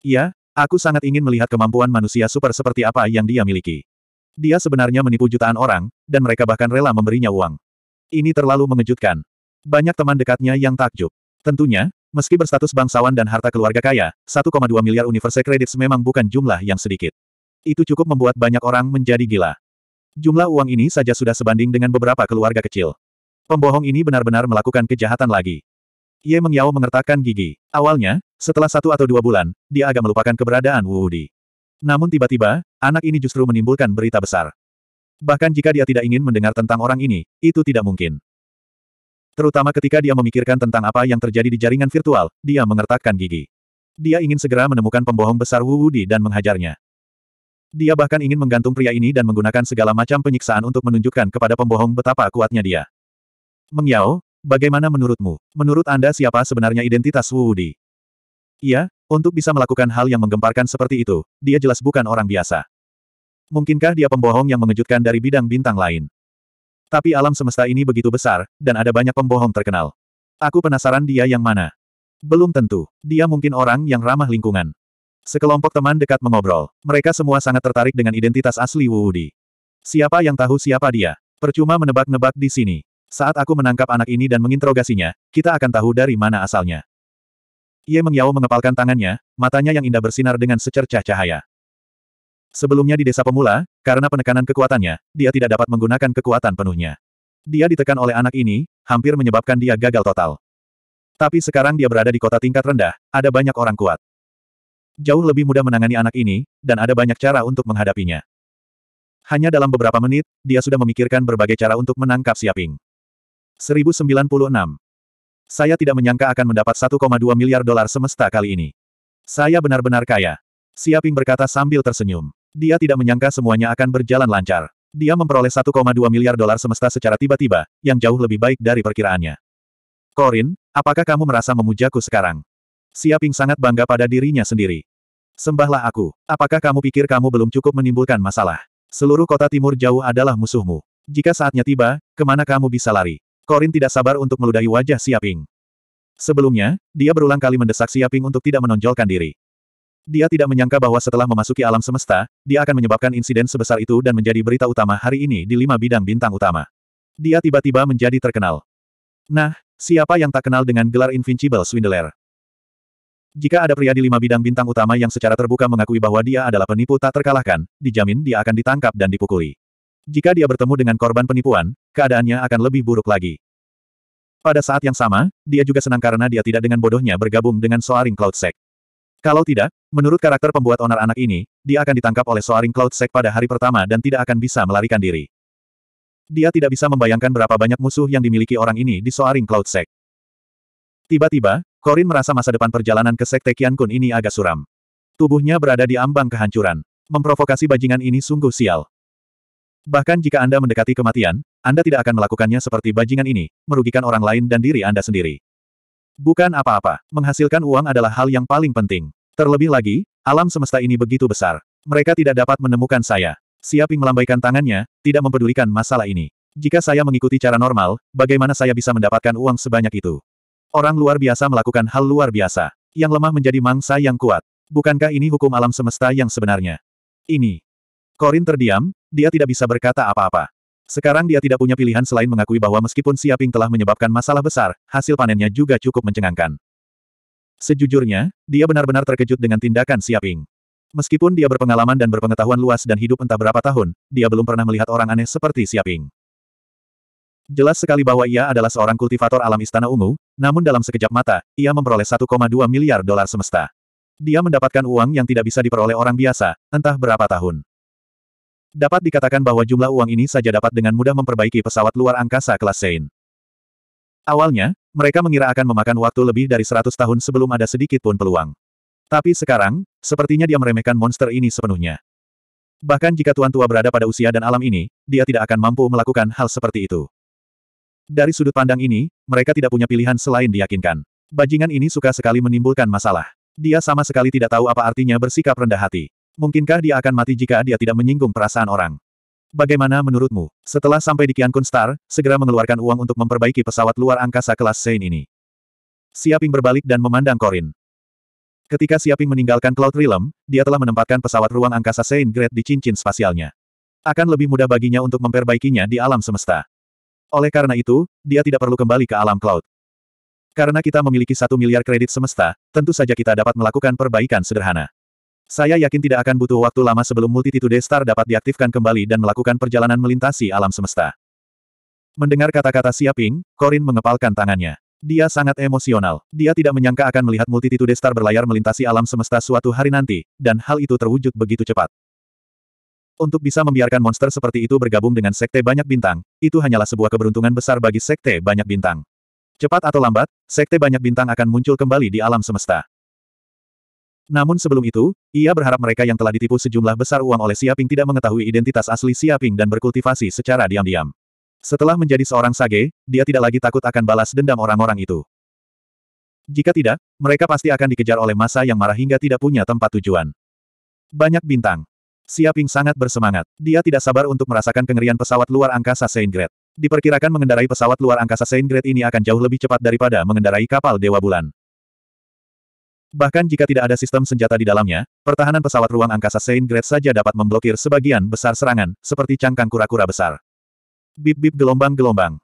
Iya, Aku sangat ingin melihat kemampuan manusia super seperti apa yang dia miliki. Dia sebenarnya menipu jutaan orang, dan mereka bahkan rela memberinya uang. Ini terlalu mengejutkan. Banyak teman dekatnya yang takjub. Tentunya, meski berstatus bangsawan dan harta keluarga kaya, 1,2 miliar universe memang bukan jumlah yang sedikit. Itu cukup membuat banyak orang menjadi gila. Jumlah uang ini saja sudah sebanding dengan beberapa keluarga kecil. Pembohong ini benar-benar melakukan kejahatan lagi. Ye Mengyao mengertakkan gigi. Awalnya, setelah satu atau dua bulan, dia agak melupakan keberadaan Wu Wudi. Namun tiba-tiba, anak ini justru menimbulkan berita besar. Bahkan jika dia tidak ingin mendengar tentang orang ini, itu tidak mungkin. Terutama ketika dia memikirkan tentang apa yang terjadi di jaringan virtual, dia mengertakkan gigi. Dia ingin segera menemukan pembohong besar Wu Wudi dan menghajarnya. Dia bahkan ingin menggantung pria ini dan menggunakan segala macam penyiksaan untuk menunjukkan kepada pembohong betapa kuatnya dia. Mengyao, Bagaimana menurutmu? Menurut Anda siapa sebenarnya identitas Wu Wudi? Iya, untuk bisa melakukan hal yang menggemparkan seperti itu, dia jelas bukan orang biasa. Mungkinkah dia pembohong yang mengejutkan dari bidang bintang lain? Tapi alam semesta ini begitu besar, dan ada banyak pembohong terkenal. Aku penasaran dia yang mana. Belum tentu. Dia mungkin orang yang ramah lingkungan. Sekelompok teman dekat mengobrol. Mereka semua sangat tertarik dengan identitas asli Wu Wudi. Siapa yang tahu siapa dia? Percuma menebak-nebak di sini. Saat aku menangkap anak ini dan menginterogasinya, kita akan tahu dari mana asalnya. Ye Mengyao mengepalkan tangannya, matanya yang indah bersinar dengan secercah cahaya. Sebelumnya di desa pemula, karena penekanan kekuatannya, dia tidak dapat menggunakan kekuatan penuhnya. Dia ditekan oleh anak ini, hampir menyebabkan dia gagal total. Tapi sekarang dia berada di kota tingkat rendah, ada banyak orang kuat. Jauh lebih mudah menangani anak ini, dan ada banyak cara untuk menghadapinya. Hanya dalam beberapa menit, dia sudah memikirkan berbagai cara untuk menangkap Siaping. 1096. Saya tidak menyangka akan mendapat 1,2 miliar dolar semesta kali ini. Saya benar-benar kaya. Siaping berkata sambil tersenyum. Dia tidak menyangka semuanya akan berjalan lancar. Dia memperoleh 1,2 miliar dolar semesta secara tiba-tiba, yang jauh lebih baik dari perkiraannya. Corin, apakah kamu merasa memujaku sekarang? Siaping sangat bangga pada dirinya sendiri. Sembahlah aku. Apakah kamu pikir kamu belum cukup menimbulkan masalah? Seluruh kota timur jauh adalah musuhmu. Jika saatnya tiba, ke mana kamu bisa lari? Korin tidak sabar untuk meludahi wajah Siaping. Sebelumnya, dia berulang kali mendesak Siaping untuk tidak menonjolkan diri. Dia tidak menyangka bahwa setelah memasuki alam semesta, dia akan menyebabkan insiden sebesar itu dan menjadi berita utama hari ini di lima bidang bintang utama. Dia tiba-tiba menjadi terkenal. Nah, siapa yang tak kenal dengan gelar Invincible Swindler? Jika ada pria di lima bidang bintang utama yang secara terbuka mengakui bahwa dia adalah penipu tak terkalahkan, dijamin dia akan ditangkap dan dipukuli. Jika dia bertemu dengan korban penipuan, keadaannya akan lebih buruk lagi. Pada saat yang sama, dia juga senang karena dia tidak dengan bodohnya bergabung dengan Soaring Cloud Sect. Kalau tidak, menurut karakter pembuat onar anak ini, dia akan ditangkap oleh Soaring Cloud Sect pada hari pertama dan tidak akan bisa melarikan diri. Dia tidak bisa membayangkan berapa banyak musuh yang dimiliki orang ini di Soaring Cloud Sect. Tiba-tiba, Corin merasa masa depan perjalanan ke Sekte Qian Kun ini agak suram. Tubuhnya berada di ambang kehancuran. Memprovokasi bajingan ini sungguh sial. Bahkan jika Anda mendekati kematian, Anda tidak akan melakukannya seperti bajingan ini, merugikan orang lain dan diri Anda sendiri. Bukan apa-apa, menghasilkan uang adalah hal yang paling penting. Terlebih lagi, alam semesta ini begitu besar. Mereka tidak dapat menemukan saya. Siaping melambaikan tangannya, tidak mempedulikan masalah ini. Jika saya mengikuti cara normal, bagaimana saya bisa mendapatkan uang sebanyak itu? Orang luar biasa melakukan hal luar biasa. Yang lemah menjadi mangsa yang kuat. Bukankah ini hukum alam semesta yang sebenarnya? Ini. Korin terdiam, dia tidak bisa berkata apa-apa. Sekarang dia tidak punya pilihan selain mengakui bahwa meskipun Siaping telah menyebabkan masalah besar, hasil panennya juga cukup mencengangkan. Sejujurnya, dia benar-benar terkejut dengan tindakan Siaping. Meskipun dia berpengalaman dan berpengetahuan luas dan hidup entah berapa tahun, dia belum pernah melihat orang aneh seperti Siaping. Jelas sekali bahwa ia adalah seorang kultivator alam istana ungu, namun dalam sekejap mata, ia memperoleh 1,2 miliar dolar semesta. Dia mendapatkan uang yang tidak bisa diperoleh orang biasa, entah berapa tahun. Dapat dikatakan bahwa jumlah uang ini saja dapat dengan mudah memperbaiki pesawat luar angkasa kelas Sein. Awalnya, mereka mengira akan memakan waktu lebih dari 100 tahun sebelum ada sedikit pun peluang. Tapi sekarang, sepertinya dia meremehkan monster ini sepenuhnya. Bahkan jika Tuan Tua berada pada usia dan alam ini, dia tidak akan mampu melakukan hal seperti itu. Dari sudut pandang ini, mereka tidak punya pilihan selain diyakinkan. Bajingan ini suka sekali menimbulkan masalah. Dia sama sekali tidak tahu apa artinya bersikap rendah hati. Mungkinkah dia akan mati jika dia tidak menyinggung perasaan orang? Bagaimana menurutmu? Setelah sampai di Qiankun Star, segera mengeluarkan uang untuk memperbaiki pesawat luar angkasa kelas Sein ini. Siaping berbalik dan memandang Korin. Ketika Siaping meninggalkan Cloud Realm, dia telah menempatkan pesawat ruang angkasa Sein Great di cincin spasialnya. Akan lebih mudah baginya untuk memperbaikinya di alam semesta. Oleh karena itu, dia tidak perlu kembali ke alam Cloud. Karena kita memiliki satu miliar kredit semesta, tentu saja kita dapat melakukan perbaikan sederhana. Saya yakin tidak akan butuh waktu lama sebelum Multitude Star dapat diaktifkan kembali dan melakukan perjalanan melintasi alam semesta. Mendengar kata-kata Siaping, Corin mengepalkan tangannya. Dia sangat emosional. Dia tidak menyangka akan melihat Multitude Star berlayar melintasi alam semesta suatu hari nanti, dan hal itu terwujud begitu cepat. Untuk bisa membiarkan monster seperti itu bergabung dengan Sekte Banyak Bintang, itu hanyalah sebuah keberuntungan besar bagi Sekte Banyak Bintang. Cepat atau lambat, Sekte Banyak Bintang akan muncul kembali di alam semesta. Namun sebelum itu, ia berharap mereka yang telah ditipu sejumlah besar uang oleh Siaping tidak mengetahui identitas asli Siaping dan berkultivasi secara diam-diam. Setelah menjadi seorang sage, dia tidak lagi takut akan balas dendam orang-orang itu. Jika tidak, mereka pasti akan dikejar oleh masa yang marah hingga tidak punya tempat tujuan. Banyak bintang. Siaping sangat bersemangat. Dia tidak sabar untuk merasakan kengerian pesawat luar angkasa Saint Great. Diperkirakan mengendarai pesawat luar angkasa Saint Great ini akan jauh lebih cepat daripada mengendarai kapal Dewa Bulan. Bahkan jika tidak ada sistem senjata di dalamnya, pertahanan pesawat ruang angkasa Saint Great saja dapat memblokir sebagian besar serangan, seperti cangkang kura-kura besar. Bip-bip gelombang-gelombang.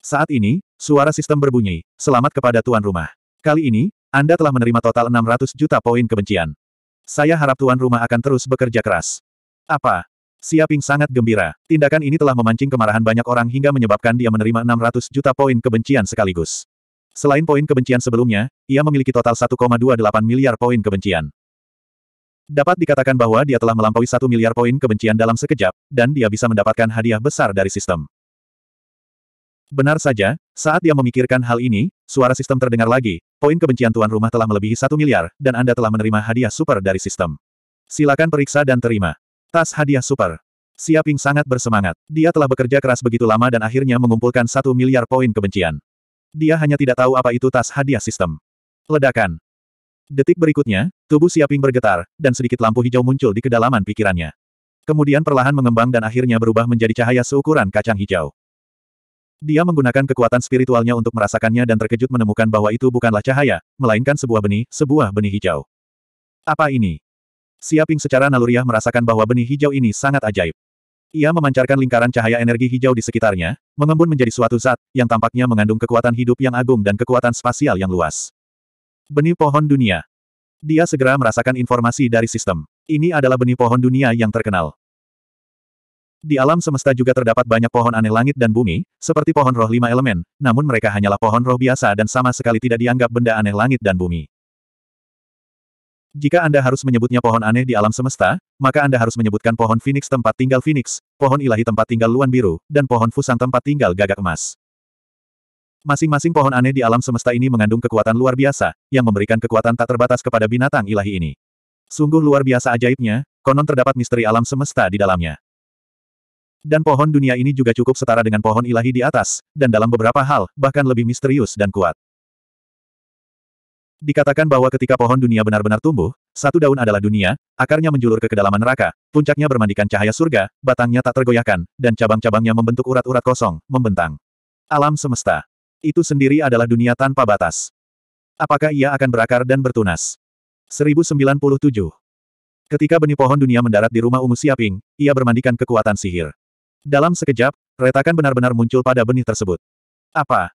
Saat ini, suara sistem berbunyi, selamat kepada tuan rumah. Kali ini, Anda telah menerima total 600 juta poin kebencian. Saya harap tuan rumah akan terus bekerja keras. Apa? Siaping sangat gembira. Tindakan ini telah memancing kemarahan banyak orang hingga menyebabkan dia menerima 600 juta poin kebencian sekaligus. Selain poin kebencian sebelumnya, ia memiliki total 1,28 miliar poin kebencian. Dapat dikatakan bahwa dia telah melampaui 1 miliar poin kebencian dalam sekejap, dan dia bisa mendapatkan hadiah besar dari sistem. Benar saja, saat dia memikirkan hal ini, suara sistem terdengar lagi, poin kebencian tuan rumah telah melebihi 1 miliar, dan Anda telah menerima hadiah super dari sistem. Silakan periksa dan terima. Tas hadiah super. Siaping sangat bersemangat. Dia telah bekerja keras begitu lama dan akhirnya mengumpulkan 1 miliar poin kebencian. Dia hanya tidak tahu apa itu tas hadiah sistem. Ledakan. Detik berikutnya, tubuh Siaping bergetar, dan sedikit lampu hijau muncul di kedalaman pikirannya. Kemudian perlahan mengembang dan akhirnya berubah menjadi cahaya seukuran kacang hijau. Dia menggunakan kekuatan spiritualnya untuk merasakannya dan terkejut menemukan bahwa itu bukanlah cahaya, melainkan sebuah benih, sebuah benih hijau. Apa ini? Siaping secara naluriah merasakan bahwa benih hijau ini sangat ajaib. Ia memancarkan lingkaran cahaya energi hijau di sekitarnya, mengembun menjadi suatu zat, yang tampaknya mengandung kekuatan hidup yang agung dan kekuatan spasial yang luas. Benih pohon dunia. Dia segera merasakan informasi dari sistem. Ini adalah benih pohon dunia yang terkenal. Di alam semesta juga terdapat banyak pohon aneh langit dan bumi, seperti pohon roh lima elemen, namun mereka hanyalah pohon roh biasa dan sama sekali tidak dianggap benda aneh langit dan bumi. Jika Anda harus menyebutnya pohon aneh di alam semesta, maka Anda harus menyebutkan pohon Phoenix tempat tinggal Phoenix, pohon ilahi tempat tinggal Luan Biru, dan pohon Fusang tempat tinggal Gagak Emas. Masing-masing pohon aneh di alam semesta ini mengandung kekuatan luar biasa, yang memberikan kekuatan tak terbatas kepada binatang ilahi ini. Sungguh luar biasa ajaibnya, konon terdapat misteri alam semesta di dalamnya. Dan pohon dunia ini juga cukup setara dengan pohon ilahi di atas, dan dalam beberapa hal, bahkan lebih misterius dan kuat. Dikatakan bahwa ketika pohon dunia benar-benar tumbuh, satu daun adalah dunia, akarnya menjulur ke kedalaman neraka, puncaknya bermandikan cahaya surga, batangnya tak tergoyahkan, dan cabang-cabangnya membentuk urat-urat kosong, membentang. Alam semesta. Itu sendiri adalah dunia tanpa batas. Apakah ia akan berakar dan bertunas? 1097. Ketika benih pohon dunia mendarat di rumah ungu Siaping, ia bermandikan kekuatan sihir. Dalam sekejap, retakan benar-benar muncul pada benih tersebut. Apa?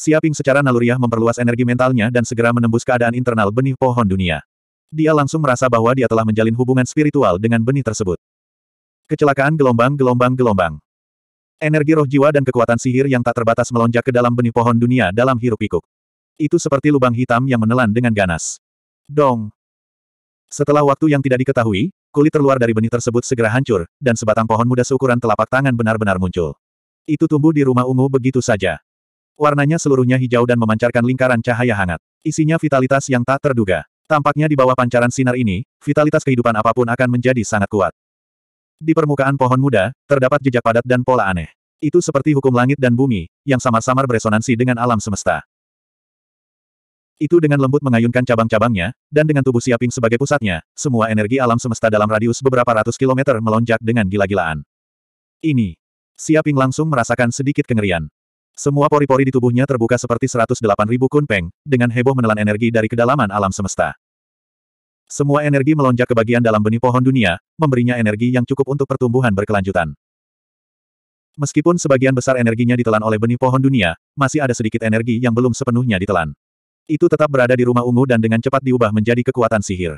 Siaping secara naluriah memperluas energi mentalnya dan segera menembus keadaan internal benih pohon dunia. Dia langsung merasa bahwa dia telah menjalin hubungan spiritual dengan benih tersebut. Kecelakaan gelombang-gelombang-gelombang. Energi roh jiwa dan kekuatan sihir yang tak terbatas melonjak ke dalam benih pohon dunia dalam hiruk pikuk. Itu seperti lubang hitam yang menelan dengan ganas. Dong. Setelah waktu yang tidak diketahui, kulit terluar dari benih tersebut segera hancur, dan sebatang pohon muda seukuran telapak tangan benar-benar muncul. Itu tumbuh di rumah ungu begitu saja. Warnanya seluruhnya hijau dan memancarkan lingkaran cahaya hangat. Isinya vitalitas yang tak terduga. Tampaknya di bawah pancaran sinar ini, vitalitas kehidupan apa pun akan menjadi sangat kuat. Di permukaan pohon muda, terdapat jejak padat dan pola aneh. Itu seperti hukum langit dan bumi, yang samar-samar beresonansi dengan alam semesta. Itu dengan lembut mengayunkan cabang-cabangnya, dan dengan tubuh Siaping sebagai pusatnya, semua energi alam semesta dalam radius beberapa ratus kilometer melonjak dengan gila-gilaan. Ini. Siaping langsung merasakan sedikit kengerian. Semua pori-pori di tubuhnya terbuka seperti 108 ribu kunpeng, dengan heboh menelan energi dari kedalaman alam semesta. Semua energi melonjak ke bagian dalam benih pohon dunia, memberinya energi yang cukup untuk pertumbuhan berkelanjutan. Meskipun sebagian besar energinya ditelan oleh benih pohon dunia, masih ada sedikit energi yang belum sepenuhnya ditelan. Itu tetap berada di rumah ungu dan dengan cepat diubah menjadi kekuatan sihir.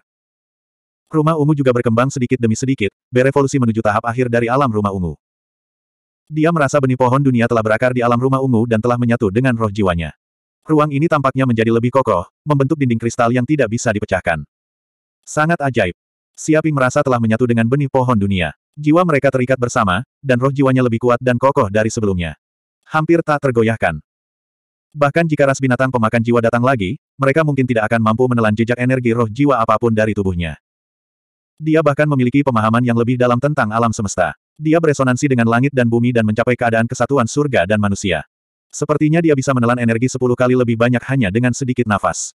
Rumah ungu juga berkembang sedikit demi sedikit, berevolusi menuju tahap akhir dari alam rumah ungu. Dia merasa benih pohon dunia telah berakar di alam rumah ungu dan telah menyatu dengan roh jiwanya. Ruang ini tampaknya menjadi lebih kokoh, membentuk dinding kristal yang tidak bisa dipecahkan. Sangat ajaib. Siaping merasa telah menyatu dengan benih pohon dunia. Jiwa mereka terikat bersama, dan roh jiwanya lebih kuat dan kokoh dari sebelumnya. Hampir tak tergoyahkan. Bahkan jika ras binatang pemakan jiwa datang lagi, mereka mungkin tidak akan mampu menelan jejak energi roh jiwa apa pun dari tubuhnya. Dia bahkan memiliki pemahaman yang lebih dalam tentang alam semesta. Dia beresonansi dengan langit dan bumi dan mencapai keadaan kesatuan surga dan manusia. Sepertinya dia bisa menelan energi sepuluh kali lebih banyak hanya dengan sedikit nafas.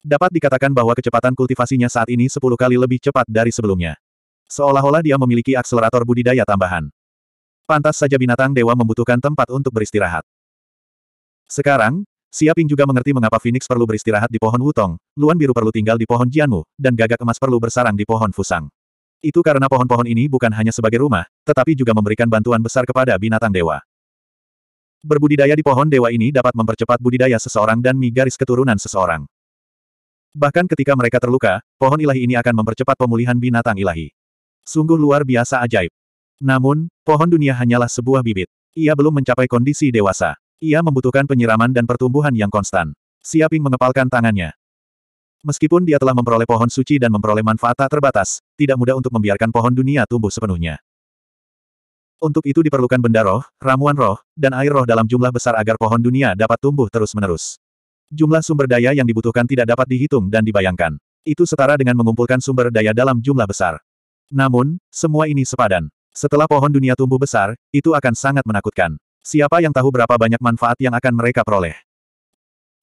Dapat dikatakan bahwa kecepatan kultivasinya saat ini sepuluh kali lebih cepat dari sebelumnya. Seolah-olah dia memiliki akselerator budidaya tambahan. Pantas saja binatang dewa membutuhkan tempat untuk beristirahat. Sekarang, Siaping juga mengerti mengapa Phoenix perlu beristirahat di pohon Wutong, Luan Biru perlu tinggal di pohon Jianmu, dan Gagak Emas perlu bersarang di pohon Fusang. Itu karena pohon-pohon ini bukan hanya sebagai rumah, tetapi juga memberikan bantuan besar kepada binatang dewa. Berbudidaya di pohon dewa ini dapat mempercepat budidaya seseorang dan mi garis keturunan seseorang. Bahkan ketika mereka terluka, pohon ilahi ini akan mempercepat pemulihan binatang ilahi. Sungguh luar biasa ajaib. Namun, pohon dunia hanyalah sebuah bibit. Ia belum mencapai kondisi dewasa. Ia membutuhkan penyiraman dan pertumbuhan yang konstan. Siaping mengepalkan tangannya. Meskipun dia telah memperoleh pohon suci dan memperoleh manfaat tak terbatas, tidak mudah untuk membiarkan pohon dunia tumbuh sepenuhnya. Untuk itu diperlukan benda roh, ramuan roh, dan air roh dalam jumlah besar agar pohon dunia dapat tumbuh terus-menerus. Jumlah sumber daya yang dibutuhkan tidak dapat dihitung dan dibayangkan. Itu setara dengan mengumpulkan sumber daya dalam jumlah besar. Namun, semua ini sepadan. Setelah pohon dunia tumbuh besar, itu akan sangat menakutkan. Siapa yang tahu berapa banyak manfaat yang akan mereka peroleh?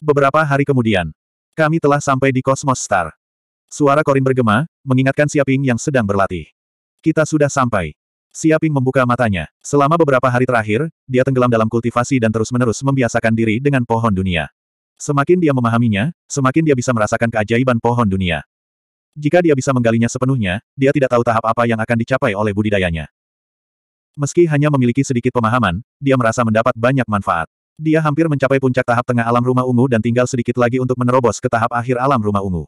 Beberapa hari kemudian, kami telah sampai di Cosmos Star. Suara Korin bergema, mengingatkan Siaping yang sedang berlatih. Kita sudah sampai. Siaping membuka matanya. Selama beberapa hari terakhir, dia tenggelam dalam kultivasi dan terus-menerus membiasakan diri dengan pohon dunia. Semakin dia memahaminya, semakin dia bisa merasakan keajaiban pohon dunia. Jika dia bisa menggalinya sepenuhnya, dia tidak tahu tahap apa yang akan dicapai oleh budidayanya. Meski hanya memiliki sedikit pemahaman, dia merasa mendapat banyak manfaat. Dia hampir mencapai puncak tahap tengah alam rumah ungu dan tinggal sedikit lagi untuk menerobos ke tahap akhir alam rumah ungu.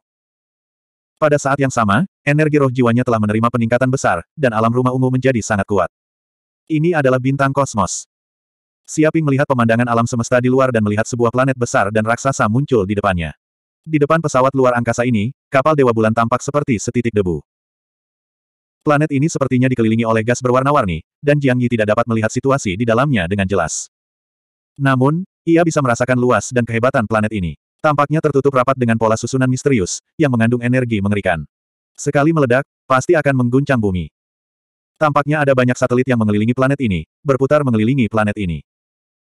Pada saat yang sama, energi roh jiwanya telah menerima peningkatan besar, dan alam rumah ungu menjadi sangat kuat. Ini adalah bintang kosmos. Siaping melihat pemandangan alam semesta di luar dan melihat sebuah planet besar dan raksasa muncul di depannya. Di depan pesawat luar angkasa ini, kapal Dewa Bulan tampak seperti setitik debu. Planet ini sepertinya dikelilingi oleh gas berwarna-warni, dan Jiang Yi tidak dapat melihat situasi di dalamnya dengan jelas. Namun, ia bisa merasakan luas dan kehebatan planet ini. Tampaknya tertutup rapat dengan pola susunan misterius, yang mengandung energi mengerikan. Sekali meledak, pasti akan mengguncang bumi. Tampaknya ada banyak satelit yang mengelilingi planet ini, berputar mengelilingi planet ini.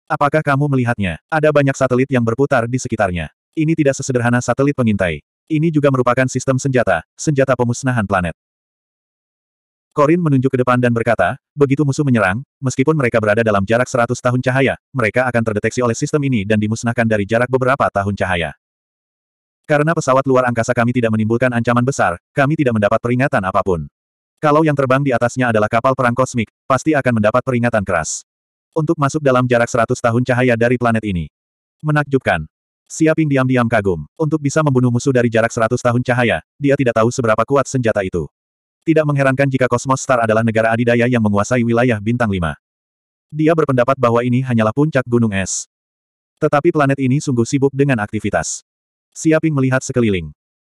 Apakah kamu melihatnya? Ada banyak satelit yang berputar di sekitarnya. Ini tidak sesederhana satelit pengintai. Ini juga merupakan sistem senjata, senjata pemusnahan planet. Korin menunjuk ke depan dan berkata, begitu musuh menyerang, meskipun mereka berada dalam jarak 100 tahun cahaya, mereka akan terdeteksi oleh sistem ini dan dimusnahkan dari jarak beberapa tahun cahaya. Karena pesawat luar angkasa kami tidak menimbulkan ancaman besar, kami tidak mendapat peringatan apa pun. Kalau yang terbang di atasnya adalah kapal perang kosmik, pasti akan mendapat peringatan keras. Untuk masuk dalam jarak 100 tahun cahaya dari planet ini. Menakjubkan. Siaping diam-diam kagum. Untuk bisa membunuh musuh dari jarak 100 tahun cahaya, dia tidak tahu seberapa kuat senjata itu. Tidak mengherankan jika Cosmos Star adalah negara adidaya yang menguasai wilayah bintang 5. Dia berpendapat bahwa ini hanyalah puncak gunung es. Tetapi planet ini sungguh sibuk dengan aktivitas. Siaping melihat sekeliling.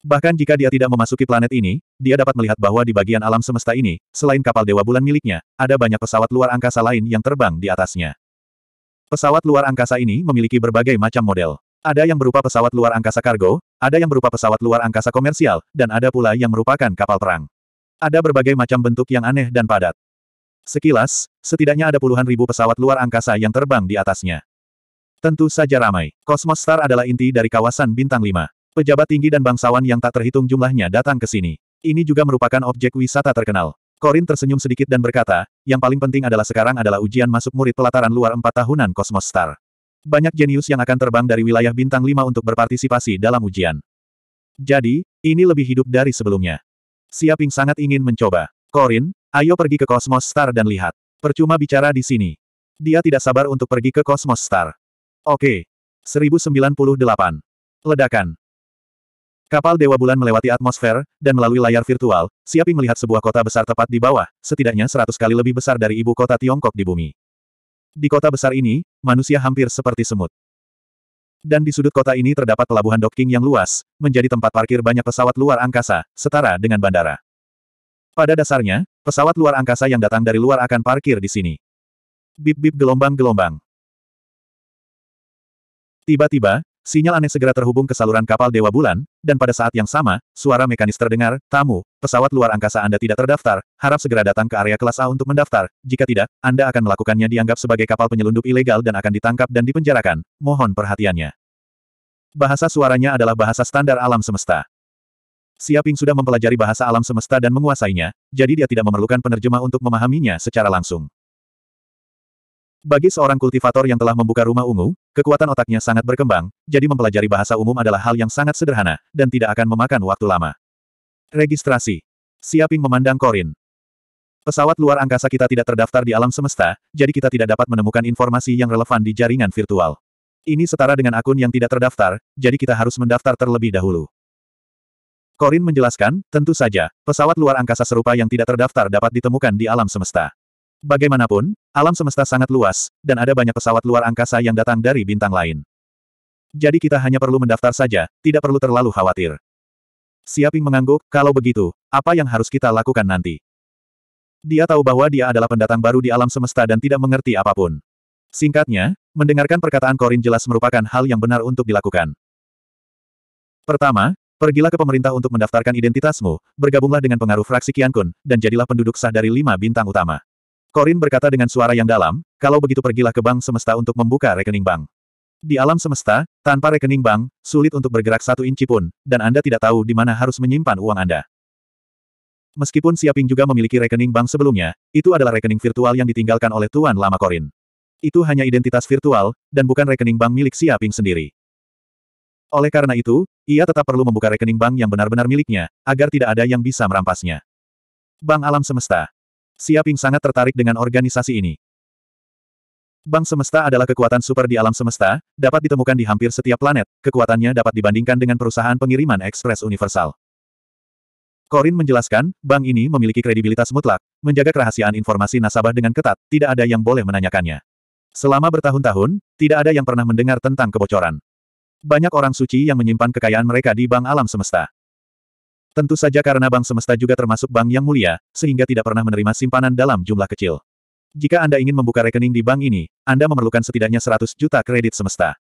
Bahkan jika dia tidak memasuki planet ini, dia dapat melihat bahwa di bagian alam semesta ini, selain kapal Dewa Bulan miliknya, ada banyak pesawat luar angkasa lain yang terbang di atasnya. Pesawat luar angkasa ini memiliki berbagai macam model. Ada yang berupa pesawat luar angkasa kargo, ada yang berupa pesawat luar angkasa komersial, dan ada pula yang merupakan kapal perang. Ada berbagai macam bentuk yang aneh dan padat. Sekilas, setidaknya ada puluhan ribu pesawat luar angkasa yang terbang di atasnya. Tentu saja ramai. Cosmos Star adalah inti dari kawasan Bintang 5. Pejabat tinggi dan bangsawan yang tak terhitung jumlahnya datang ke sini. Ini juga merupakan objek wisata terkenal. Korin tersenyum sedikit dan berkata, yang paling penting adalah sekarang adalah ujian masuk murid pelataran luar empat tahunan Cosmos Star. Banyak jenius yang akan terbang dari wilayah bintang 5 untuk berpartisipasi dalam ujian. Jadi, ini lebih hidup dari sebelumnya. Siaping sangat ingin mencoba. Korin, ayo pergi ke Cosmos Star dan lihat. Percuma bicara di sini. Dia tidak sabar untuk pergi ke Cosmos Star. Oke. 1098. Ledakan. Kapal Dewa Bulan melewati atmosfer, dan melalui layar virtual, Siaping melihat sebuah kota besar tepat di bawah, setidaknya seratus kali lebih besar dari ibu kota Tiongkok di bumi. Di kota besar ini, manusia hampir seperti semut. Dan di sudut kota ini terdapat pelabuhan docking yang luas, menjadi tempat parkir banyak pesawat luar angkasa, setara dengan bandara. Pada dasarnya, pesawat luar angkasa yang datang dari luar akan parkir di sini. Bip-bip gelombang-gelombang. Tiba-tiba, Sinyal aneh segera terhubung ke saluran kapal Dewa Bulan, dan pada saat yang sama, suara mekanis terdengar, tamu, pesawat luar angkasa Anda tidak terdaftar, harap segera datang ke area kelas A untuk mendaftar, jika tidak, Anda akan melakukannya dianggap sebagai kapal penyelundup ilegal dan akan ditangkap dan dipenjarakan, mohon perhatiannya. Bahasa suaranya adalah bahasa standar alam semesta. Siaping sudah mempelajari bahasa alam semesta dan menguasainya, jadi dia tidak memerlukan penerjemah untuk memahaminya secara langsung. Bagi seorang kultivator yang telah membuka rumah ungu, kekuatan otaknya sangat berkembang, jadi mempelajari bahasa umum adalah hal yang sangat sederhana, dan tidak akan memakan waktu lama. Registrasi. Siaping memandang Korin. Pesawat luar angkasa kita tidak terdaftar di alam semesta, jadi kita tidak dapat menemukan informasi yang relevan di jaringan virtual. Ini setara dengan akun yang tidak terdaftar, jadi kita harus mendaftar terlebih dahulu. Korin menjelaskan, tentu saja, pesawat luar angkasa serupa yang tidak terdaftar dapat ditemukan di alam semesta. Bagaimanapun, alam semesta sangat luas, dan ada banyak pesawat luar angkasa yang datang dari bintang lain. Jadi kita hanya perlu mendaftar saja, tidak perlu terlalu khawatir. Siaping mengangguk, kalau begitu, apa yang harus kita lakukan nanti? Dia tahu bahwa dia adalah pendatang baru di alam semesta dan tidak mengerti apa pun. Singkatnya, mendengarkan perkataan Korin jelas merupakan hal yang benar untuk dilakukan. Pertama, pergilah ke pemerintah untuk mendaftarkan identitasmu, bergabunglah dengan pengaruh fraksi Qiankun, dan jadilah penduduk sah dari lima bintang utama. Korin berkata dengan suara yang dalam, kalau begitu pergilah ke bank semesta untuk membuka rekening bank. Di alam semesta, tanpa rekening bank, sulit untuk bergerak satu inci pun, dan Anda tidak tahu di mana harus menyimpan uang Anda. Meskipun Siaping juga memiliki rekening bank sebelumnya, itu adalah rekening virtual yang ditinggalkan oleh Tuan Lama Korin. Itu hanya identitas virtual, dan bukan rekening bank milik Siaping sendiri. Oleh karena itu, ia tetap perlu membuka rekening bank yang benar-benar miliknya, agar tidak ada yang bisa merampasnya. Bank Alam Semesta Siaping sangat tertarik dengan organisasi ini. Bank semesta adalah kekuatan super di alam semesta, dapat ditemukan di hampir setiap planet, kekuatannya dapat dibandingkan dengan perusahaan pengiriman ekspres universal. Korin menjelaskan, bank ini memiliki kredibilitas mutlak, menjaga kerahasiaan informasi nasabah dengan ketat, tidak ada yang boleh menanyakannya. Selama bertahun-tahun, tidak ada yang pernah mendengar tentang kebocoran. Banyak orang suci yang menyimpan kekayaan mereka di bank alam semesta. Tentu saja karena bank semesta juga termasuk bank yang mulia, sehingga tidak pernah menerima simpanan dalam jumlah kecil. Jika Anda ingin membuka rekening di bank ini, Anda memerlukan setidaknya 100 juta kredit semesta.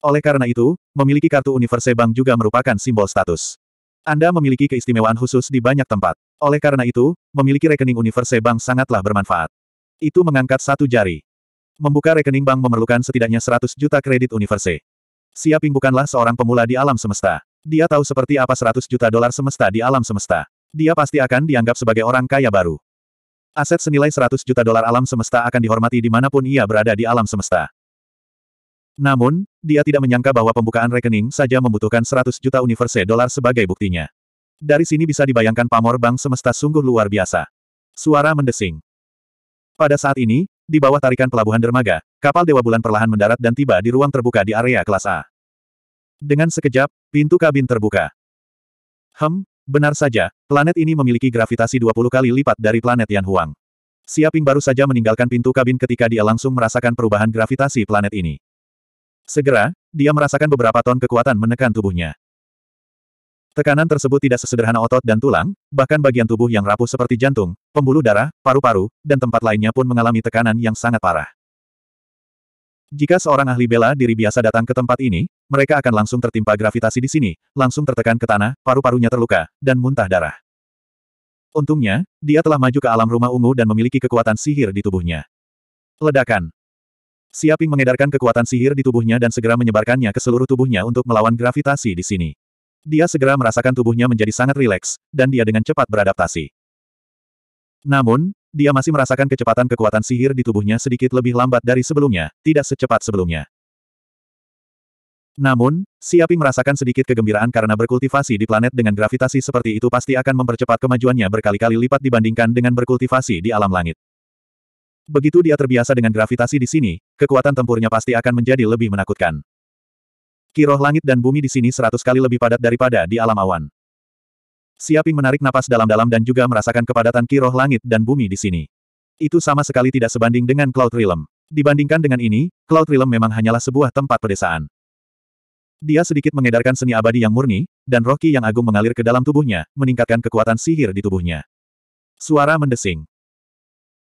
Oleh karena itu, memiliki kartu Universe Bank juga merupakan simbol status. Anda memiliki keistimewaan khusus di banyak tempat. Oleh karena itu, memiliki rekening Universe Bank sangatlah bermanfaat. Itu mengangkat satu jari. Membuka rekening bank memerlukan setidaknya 100 juta kredit Universe. Siaping bukanlah seorang pemula di alam semesta. Dia tahu seperti apa 100 juta dolar semesta di alam semesta. Dia pasti akan dianggap sebagai orang kaya baru. Aset senilai 100 juta dolar alam semesta akan dihormati di mana pun ia berada di alam semesta. Namun, dia tidak menyangka bahwa pembukaan rekening saja membutuhkan 100 juta universe dolar sebagai buktinya. Dari sini bisa dibayangkan pamor bank semesta sungguh luar biasa. Suara mendesing. Pada saat ini, di bawah tarikan pelabuhan dermaga, kapal Dewa Bulan perlahan mendarat dan tiba di ruang terbuka di area kelas A. Dengan sekejap, pintu kabin terbuka. Hem, benar saja, planet ini memiliki gravitasi 20 kali lipat dari planet Yan Huang. Siaping baru saja meninggalkan pintu kabin ketika dia langsung merasakan perubahan gravitasi planet ini. Segera, dia merasakan beberapa ton kekuatan menekan tubuhnya. Tekanan tersebut tidak sesederhana otot dan tulang, bahkan bagian tubuh yang rapuh seperti jantung, pembuluh darah, paru-paru, dan tempat lainnya pun mengalami tekanan yang sangat parah. Jika seorang ahli bela diri biasa datang ke tempat ini, mereka akan langsung tertimpa gravitasi di sini, langsung tertekan ke tanah, paru-parunya terluka, dan muntah darah. Untungnya, dia telah maju ke alam rumah ungu dan memiliki kekuatan sihir di tubuhnya. Ledakan. Siaping mengedarkan kekuatan sihir di tubuhnya dan segera menyebarkannya ke seluruh tubuhnya untuk melawan gravitasi di sini. Dia segera merasakan tubuhnya menjadi sangat rileks, dan dia dengan cepat beradaptasi. Namun, dia masih merasakan kecepatan kekuatan sihir di tubuhnya sedikit lebih lambat dari sebelumnya, tidak secepat sebelumnya. Namun, Siaping merasakan sedikit kegembiraan karena berkultivasi di planet dengan gravitasi seperti itu pasti akan mempercepat kemajuannya berkali-kali lipat dibandingkan dengan berkultivasi di alam langit. Begitu dia terbiasa dengan gravitasi di sini, kekuatan tempurnya pasti akan menjadi lebih menakutkan. Kiroh langit dan bumi di sini seratus kali lebih padat daripada di alam awan. Siaping menarik napas dalam-dalam dan juga merasakan kepadatan kiroh langit dan bumi di sini. Itu sama sekali tidak sebanding dengan Cloud Realm. Dibandingkan dengan ini, Cloud Realm memang hanyalah sebuah tempat pedesaan. Dia sedikit mengedarkan seni abadi yang murni, dan roh ki yang agung mengalir ke dalam tubuhnya, meningkatkan kekuatan sihir di tubuhnya. Suara mendesing.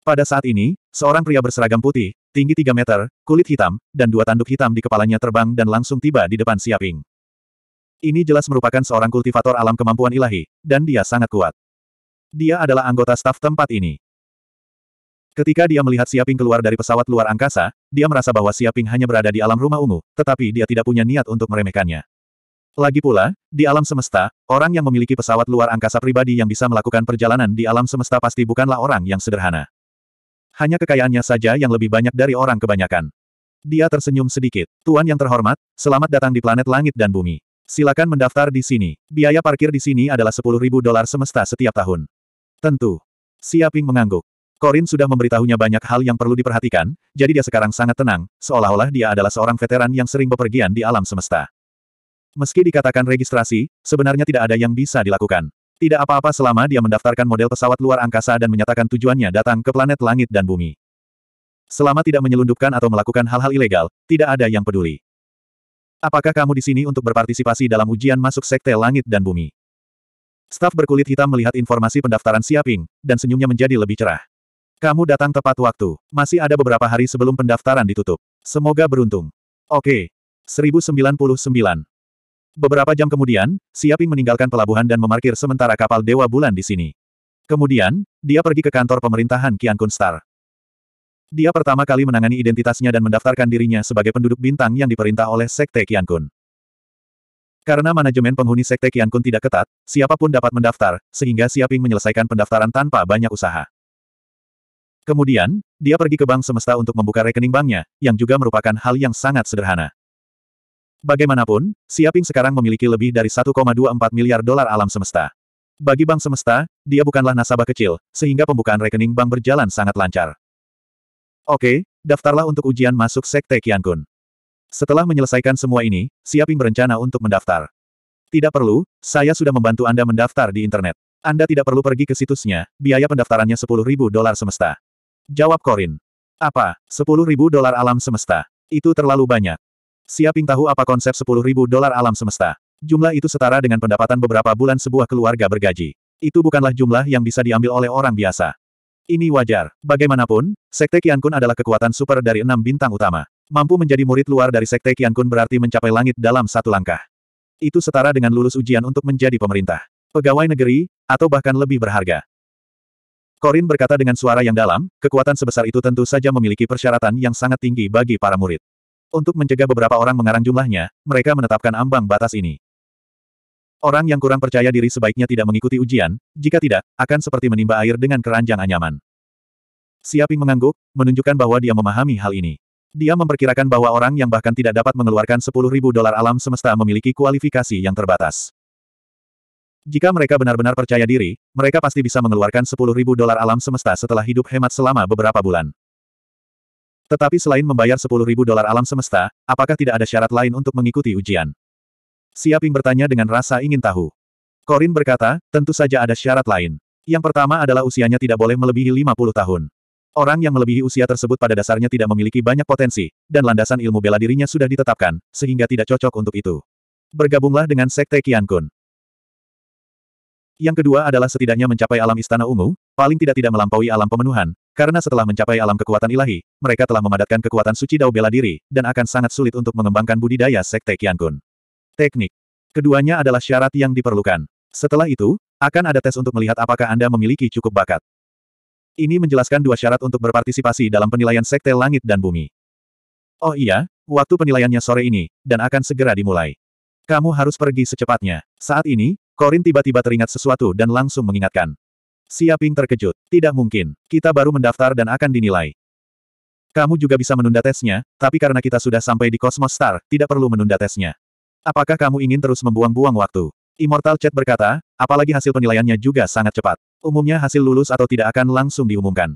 Pada saat ini, seorang pria berseragam putih, tinggi 3 meter, kulit hitam, dan dua tanduk hitam di kepalanya terbang dan langsung tiba di depan Siaping. Ini jelas merupakan seorang kultivator alam kemampuan ilahi, dan dia sangat kuat. Dia adalah anggota staf tempat ini. Ketika dia melihat Siaping keluar dari pesawat luar angkasa, dia merasa bahwa Siaping hanya berada di alam rumah ungu, tetapi dia tidak punya niat untuk meremehkannya. Lagi pula, di alam semesta, orang yang memiliki pesawat luar angkasa pribadi yang bisa melakukan perjalanan di alam semesta pasti bukanlah orang yang sederhana. Hanya kekayaannya saja yang lebih banyak dari orang kebanyakan. Dia tersenyum sedikit. Tuan yang terhormat, selamat datang di planet langit dan bumi. Silakan mendaftar di sini. Biaya parkir di sini adalah 10.000 dolar semesta setiap tahun. Tentu. Siaping mengangguk. Korin sudah memberitahunya banyak hal yang perlu diperhatikan, jadi dia sekarang sangat tenang, seolah-olah dia adalah seorang veteran yang sering bepergian di alam semesta. Meski dikatakan registrasi, sebenarnya tidak ada yang bisa dilakukan. Tidak apa-apa selama dia mendaftarkan model pesawat luar angkasa dan menyatakan tujuannya datang ke planet langit dan bumi. Selama tidak menyelundupkan atau melakukan hal-hal ilegal, tidak ada yang peduli. Apakah kamu di sini untuk berpartisipasi dalam ujian masuk Sekte Langit dan Bumi? Staf berkulit hitam melihat informasi pendaftaran Siaping, dan senyumnya menjadi lebih cerah. Kamu datang tepat waktu. Masih ada beberapa hari sebelum pendaftaran ditutup. Semoga beruntung. Oke. 1099. Beberapa jam kemudian, Siaping meninggalkan pelabuhan dan memarkir sementara kapal Dewa Bulan di sini. Kemudian, dia pergi ke kantor pemerintahan Kian Kun Star. Dia pertama kali menangani identitasnya dan mendaftarkan dirinya sebagai penduduk bintang yang diperintah oleh Sekte Qiankun. Karena manajemen penghuni Sekte Qiankun tidak ketat, siapa pun dapat mendaftar, sehingga Siaping menyelesaikan pendaftaran tanpa banyak usaha. Kemudian, dia pergi ke bank semesta untuk membuka rekening banknya, yang juga merupakan hal yang sangat sederhana. Bagaimanapun, Siaping sekarang memiliki lebih dari 1,24 miliar dolar alam semesta. Bagi bank semesta, dia bukanlah nasabah kecil, sehingga pembukaan rekening bank berjalan sangat lancar. Oke, daftarlah untuk ujian masuk Sekte Qiankun. Setelah menyelesaikan semua ini, Siaping berencana untuk mendaftar. Tidak perlu, saya sudah membantu Anda mendaftar di internet. Anda tidak perlu pergi ke situsnya, biaya pendaftarannya 10.000 dolar semesta. Jawab Korin. Apa, 10.000 dolar alam semesta? Itu terlalu banyak. Siaping tahu apa konsep 10.000 dolar alam semesta. Jumlah itu setara dengan pendapatan beberapa bulan sebuah keluarga bergaji. Itu bukanlah jumlah yang bisa diambil oleh orang biasa. Ini wajar. Bagaimanapun, Sekte Qian Kun adalah kekuatan super dari enam bintang utama. Mampu menjadi murid luar dari Sekte Qian Kun berarti mencapai langit dalam satu langkah. Itu setara dengan lulus ujian untuk menjadi pemerintah, pegawai negeri, atau bahkan lebih berharga. Korin berkata dengan suara yang dalam, kekuatan sebesar itu tentu saja memiliki persyaratan yang sangat tinggi bagi para murid. Untuk mencegah beberapa orang mengarang jumlahnya, mereka menetapkan ambang batas ini. Orang yang kurang percaya diri sebaiknya tidak mengikuti ujian, jika tidak, akan seperti menimba air dengan keranjang anyaman. Siaping mengangguk, menunjukkan bahwa dia memahami hal ini. Dia memperkirakan bahwa orang yang bahkan tidak dapat mengeluarkan 10.000 dolar alam semesta memiliki kualifikasi yang terbatas. Jika mereka benar-benar percaya diri, mereka pasti bisa mengeluarkan 10.000 dolar alam semesta setelah hidup hemat selama beberapa bulan. Tetapi selain membayar 10.000 dolar alam semesta, apakah tidak ada syarat lain untuk mengikuti ujian? Siaping bertanya dengan rasa ingin tahu. Korin berkata, tentu saja ada syarat lain. Yang pertama adalah usianya tidak boleh melebihi 50 tahun. Orang yang melebihi usia tersebut pada dasarnya tidak memiliki banyak potensi, dan landasan ilmu bela dirinya sudah ditetapkan, sehingga tidak cocok untuk itu. Bergabunglah dengan Sekte Kian Kun. Yang kedua adalah setidaknya mencapai alam istana ungu, paling tidak tidak melampaui alam pemenuhan, karena setelah mencapai alam kekuatan ilahi, mereka telah memadatkan kekuatan suci dao bela diri, dan akan sangat sulit untuk mengembangkan budidaya Sekte Qiankun. Teknik. Keduanya adalah syarat yang diperlukan. Setelah itu, akan ada tes untuk melihat apakah Anda memiliki cukup bakat. Ini menjelaskan dua syarat untuk berpartisipasi dalam penilaian Sekte Langit dan Bumi. Oh iya, waktu penilaiannya sore ini, dan akan segera dimulai. Kamu harus pergi secepatnya. Saat ini, Korin tiba-tiba teringat sesuatu dan langsung mengingatkan. Siaping terkejut. Tidak mungkin. Kita baru mendaftar dan akan dinilai. Kamu juga bisa menunda tesnya, tapi karena kita sudah sampai di Cosmos Star, tidak perlu menunda tesnya. Apakah kamu ingin terus membuang-buang waktu? Immortal Chat berkata, apalagi hasil penilaiannya juga sangat cepat. Umumnya hasil lulus atau tidak akan langsung diumumkan.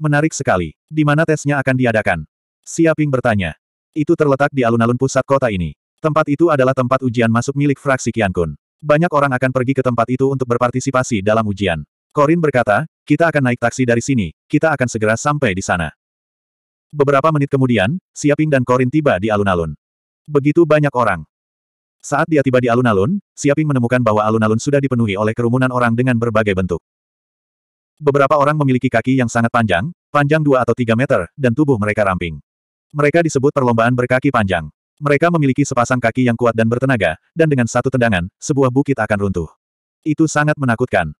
Menarik sekali. Di mana tesnya akan diadakan? Siaping bertanya. Itu terletak di alun-alun pusat kota ini. Tempat itu adalah tempat ujian masuk milik fraksi Qiankun. Banyak orang akan pergi ke tempat itu untuk berpartisipasi dalam ujian. Korin berkata, kita akan naik taksi dari sini, kita akan segera sampai di sana. Beberapa menit kemudian, Siaping dan Korin tiba di alun-alun. Begitu banyak orang. Saat dia tiba di alun-alun, Siaping menemukan bahwa alun-alun sudah dipenuhi oleh kerumunan orang dengan berbagai bentuk. Beberapa orang memiliki kaki yang sangat panjang, panjang 2 atau 3 meter, dan tubuh mereka ramping. Mereka disebut perlombaan berkaki panjang. Mereka memiliki sepasang kaki yang kuat dan bertenaga, dan dengan satu tendangan, sebuah bukit akan runtuh. Itu sangat menakutkan.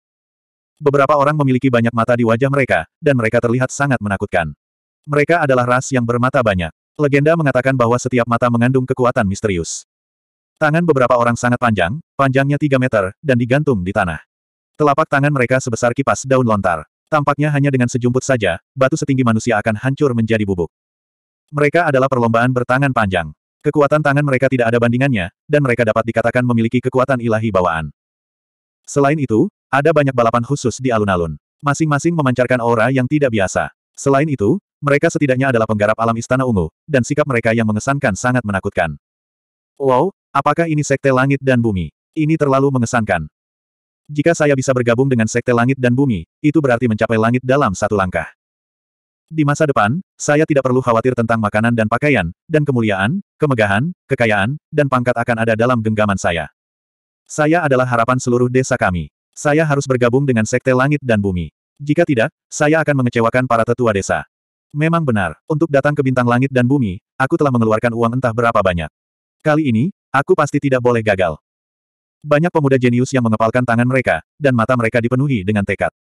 Beberapa orang memiliki banyak mata di wajah mereka, dan mereka terlihat sangat menakutkan. Mereka adalah ras yang bermata banyak. Legenda mengatakan bahwa setiap mata mengandung kekuatan misterius. Tangan beberapa orang sangat panjang, panjangnya 3 meter, dan digantung di tanah. Telapak tangan mereka sebesar kipas daun lontar. Tampaknya hanya dengan sejumput saja, batu setinggi manusia akan hancur menjadi bubuk. Mereka adalah perlombaan bertangan panjang. Kekuatan tangan mereka tidak ada bandingannya, dan mereka dapat dikatakan memiliki kekuatan ilahi bawaan. Selain itu, ada banyak balapan khusus di alun-alun. Masing-masing memancarkan aura yang tidak biasa. Selain itu, mereka setidaknya adalah penggarap alam Istana Ungu, dan sikap mereka yang mengesankan sangat menakutkan. Wow, apakah ini Sekte Langit dan Bumi? Ini terlalu mengesankan. Jika saya bisa bergabung dengan Sekte Langit dan Bumi, itu berarti mencapai langit dalam satu langkah. Di masa depan, saya tidak perlu khawatir tentang makanan dan pakaian, dan kemuliaan, kemegahan, kekayaan, dan pangkat akan ada dalam genggaman saya. Saya adalah harapan seluruh desa kami. Saya harus bergabung dengan Sekte Langit dan Bumi. Jika tidak, saya akan mengecewakan para tetua desa. Memang benar, untuk datang ke bintang langit dan bumi, aku telah mengeluarkan uang entah berapa banyak. Kali ini, aku pasti tidak boleh gagal. Banyak pemuda jenius yang mengepalkan tangan mereka, dan mata mereka dipenuhi dengan tekad.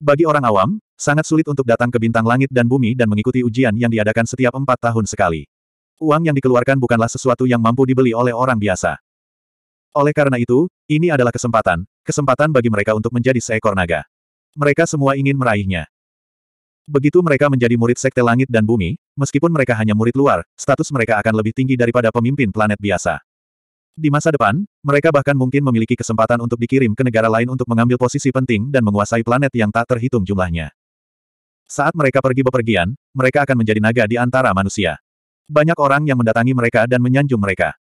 Bagi orang awam, sangat sulit untuk datang ke bintang langit dan bumi dan mengikuti ujian yang diadakan setiap empat tahun sekali. Uang yang dikeluarkan bukanlah sesuatu yang mampu dibeli oleh orang biasa. Oleh karena itu, ini adalah kesempatan, kesempatan bagi mereka untuk menjadi seekor naga. Mereka semua ingin meraihnya. Begitu mereka menjadi murid Sekte Langit dan Bumi, meskipun mereka hanya murid luar, status mereka akan lebih tinggi daripada pemimpin planet biasa. Di masa depan, mereka bahkan mungkin memiliki kesempatan untuk dikirim ke negara lain untuk mengambil posisi penting dan menguasai planet yang tak terhitung jumlahnya. Saat mereka pergi bepergian, mereka akan menjadi naga di antara manusia. Banyak orang yang mendatangi mereka dan menyanjung mereka.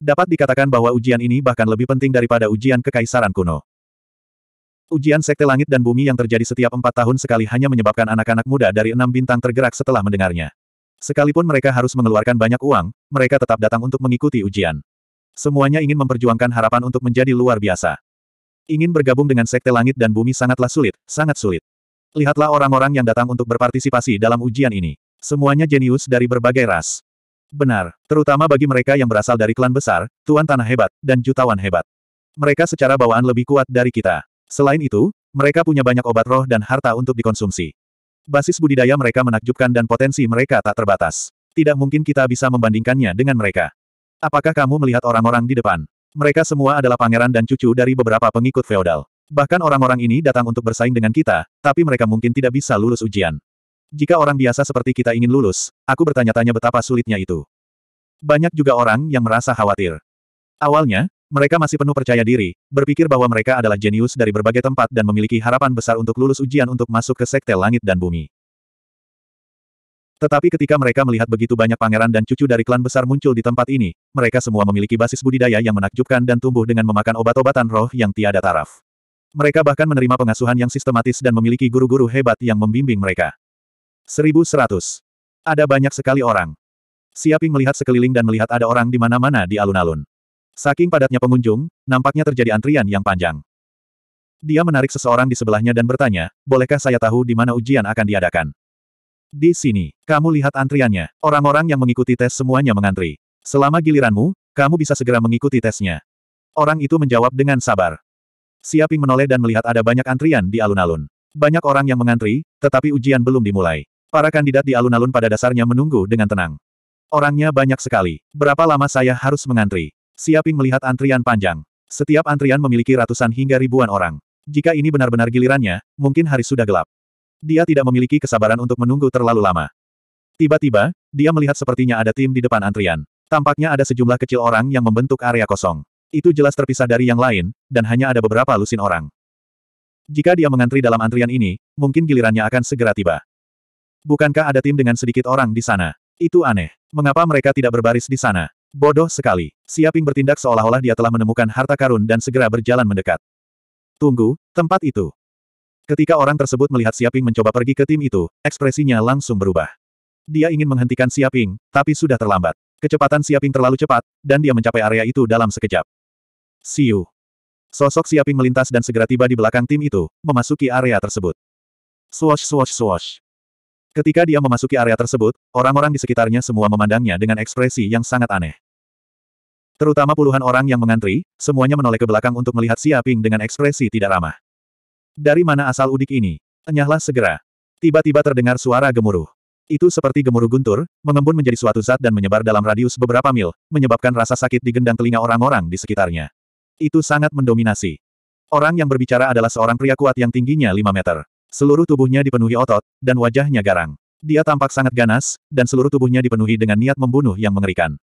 Dapat dikatakan bahwa ujian ini bahkan lebih penting daripada ujian kekaisaran kuno. Ujian Sekte Langit dan Bumi yang terjadi setiap empat tahun sekali hanya menyebabkan anak-anak muda dari enam bintang tergerak setelah mendengarnya. Sekalipun mereka harus mengeluarkan banyak uang, mereka tetap datang untuk mengikuti ujian. Semuanya ingin memperjuangkan harapan untuk menjadi luar biasa. Ingin bergabung dengan Sekte Langit dan Bumi sangatlah sulit, sangat sulit. Lihatlah orang-orang yang datang untuk berpartisipasi dalam ujian ini. Semuanya jenius dari berbagai ras. Benar, terutama bagi mereka yang berasal dari klan besar, tuan tanah hebat, dan jutawan hebat. Mereka secara bawaan lebih kuat dari kita. Selain itu, mereka punya banyak obat roh dan harta untuk dikonsumsi. Basis budidaya mereka menakjubkan dan potensi mereka tak terbatas. Tidak mungkin kita bisa membandingkannya dengan mereka. Apakah kamu melihat orang-orang di depan? Mereka semua adalah pangeran dan cucu dari beberapa pengikut feodal. Bahkan orang-orang ini datang untuk bersaing dengan kita, tapi mereka mungkin tidak bisa lulus ujian. Jika orang biasa seperti kita ingin lulus, aku bertanya-tanya betapa sulitnya itu. Banyak juga orang yang merasa khawatir. Awalnya, mereka masih penuh percaya diri, berpikir bahwa mereka adalah jenius dari berbagai tempat dan memiliki harapan besar untuk lulus ujian untuk masuk ke sekte langit dan bumi. Tetapi ketika mereka melihat begitu banyak pangeran dan cucu dari klan besar muncul di tempat ini, mereka semua memiliki basis budidaya yang menakjubkan dan tumbuh dengan memakan obat-obatan roh yang tiada taraf. Mereka bahkan menerima pengasuhan yang sistematis dan memiliki guru-guru hebat yang membimbing mereka. 1100. Ada banyak sekali orang. Siaping melihat sekeliling dan melihat ada orang di mana-mana di alun-alun. Saking padatnya pengunjung, nampaknya terjadi antrian yang panjang. Dia menarik seseorang di sebelahnya dan bertanya, bolehkah saya tahu di mana ujian akan diadakan? Di sini, kamu lihat antriannya. Orang-orang yang mengikuti tes semuanya mengantri. Selama giliranmu, kamu bisa segera mengikuti tesnya. Orang itu menjawab dengan sabar. Siaping menoleh dan melihat ada banyak antrian di alun-alun. Banyak orang yang mengantri, tetapi ujian belum dimulai. Para kandidat di alun-alun pada dasarnya menunggu dengan tenang. Orangnya banyak sekali. Berapa lama saya harus mengantri? Siaping melihat antrian panjang. Setiap antrian memiliki ratusan hingga ribuan orang. Jika ini benar-benar gilirannya, mungkin hari sudah gelap. Dia tidak memiliki kesabaran untuk menunggu terlalu lama. Tiba-tiba, dia melihat sepertinya ada tim di depan antrian. Tampaknya ada sejumlah kecil orang yang membentuk area kosong. Itu jelas terpisah dari yang lain, dan hanya ada beberapa lusin orang. Jika dia mengantri dalam antrian ini, mungkin gilirannya akan segera tiba. Bukankah ada tim dengan sedikit orang di sana? Itu aneh. Mengapa mereka tidak berbaris di sana? Bodoh sekali. Siaping bertindak seolah-olah dia telah menemukan harta karun dan segera berjalan mendekat. Tunggu, tempat itu. Ketika orang tersebut melihat Siaping mencoba pergi ke tim itu, ekspresinya langsung berubah. Dia ingin menghentikan Siaping, tapi sudah terlambat. Kecepatan Siaping terlalu cepat, dan dia mencapai area itu dalam sekejap. Siu. Sosok Siaping melintas dan segera tiba di belakang tim itu, memasuki area tersebut. Swosh swosh swosh. Ketika dia memasuki area tersebut, orang-orang di sekitarnya semua memandangnya dengan ekspresi yang sangat aneh. Terutama puluhan orang yang mengantri, semuanya menoleh ke belakang untuk melihat Siaping dengan ekspresi tidak ramah. Dari mana asal udik ini? Enyahlah segera. Tiba-tiba terdengar suara gemuruh. Itu seperti gemuruh guntur, mengembun menjadi suatu zat dan menyebar dalam radius beberapa mil, menyebabkan rasa sakit di gendang telinga orang-orang di sekitarnya. Itu sangat mendominasi. Orang yang berbicara adalah seorang pria kuat yang tingginya 5 meter. Seluruh tubuhnya dipenuhi otot, dan wajahnya garang. Dia tampak sangat ganas, dan seluruh tubuhnya dipenuhi dengan niat membunuh yang mengerikan.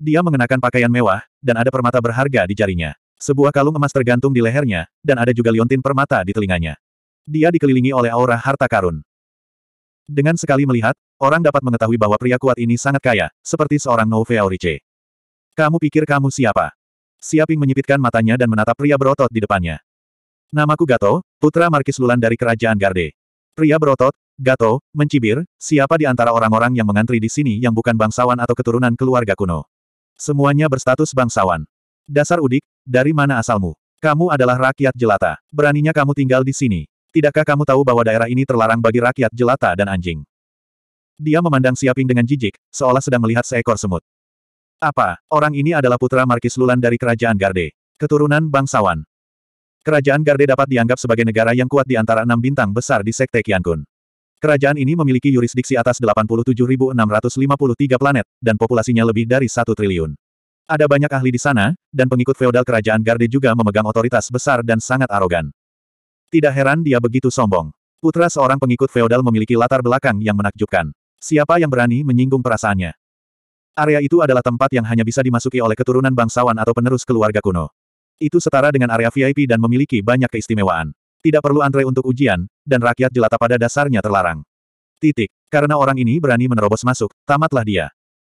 Dia mengenakan pakaian mewah, dan ada permata berharga di jarinya. Sebuah kalung emas tergantung di lehernya, dan ada juga liontin permata di telinganya. Dia dikelilingi oleh aura harta karun. Dengan sekali melihat, orang dapat mengetahui bahwa pria kuat ini sangat kaya, seperti seorang Nouveau Aurice. Kamu pikir kamu siapa? Siaping menyipitkan matanya dan menatap pria berotot di depannya. Namaku Gato, putra Markis Lulan dari Kerajaan Garde. Pria berotot, Gato, mencibir, siapa di antara orang-orang yang mengantri di sini yang bukan bangsawan atau keturunan keluarga kuno? Semuanya berstatus bangsawan. Dasar udik, dari mana asalmu? Kamu adalah rakyat jelata. Beraninya kamu tinggal di sini. Tidakkah kamu tahu bahwa daerah ini terlarang bagi rakyat jelata dan anjing? Dia memandang Siaping dengan jijik, seolah sedang melihat seekor semut. Apa, orang ini adalah putra Markis Lulan dari Kerajaan Garde. Keturunan bangsawan. Kerajaan Garde dapat dianggap sebagai negara yang kuat di antara enam bintang besar di Sekte Qiankun. Kerajaan ini memiliki yurisdiksi atas 87.653 planet, dan populasinya lebih dari satu triliun. Ada banyak ahli di sana, dan pengikut feodal kerajaan Garde juga memegang otoritas besar dan sangat arogan. Tidak heran dia begitu sombong. Putra seorang pengikut feodal memiliki latar belakang yang menakjubkan. Siapa yang berani menyinggung perasaannya? Area itu adalah tempat yang hanya bisa dimasuki oleh keturunan bangsawan atau penerus keluarga kuno. Itu setara dengan area VIP dan memiliki banyak keistimewaan. Tidak perlu antre untuk ujian, dan rakyat jelata pada dasarnya terlarang. Titik. Karena orang ini berani menerobos masuk, tamatlah dia.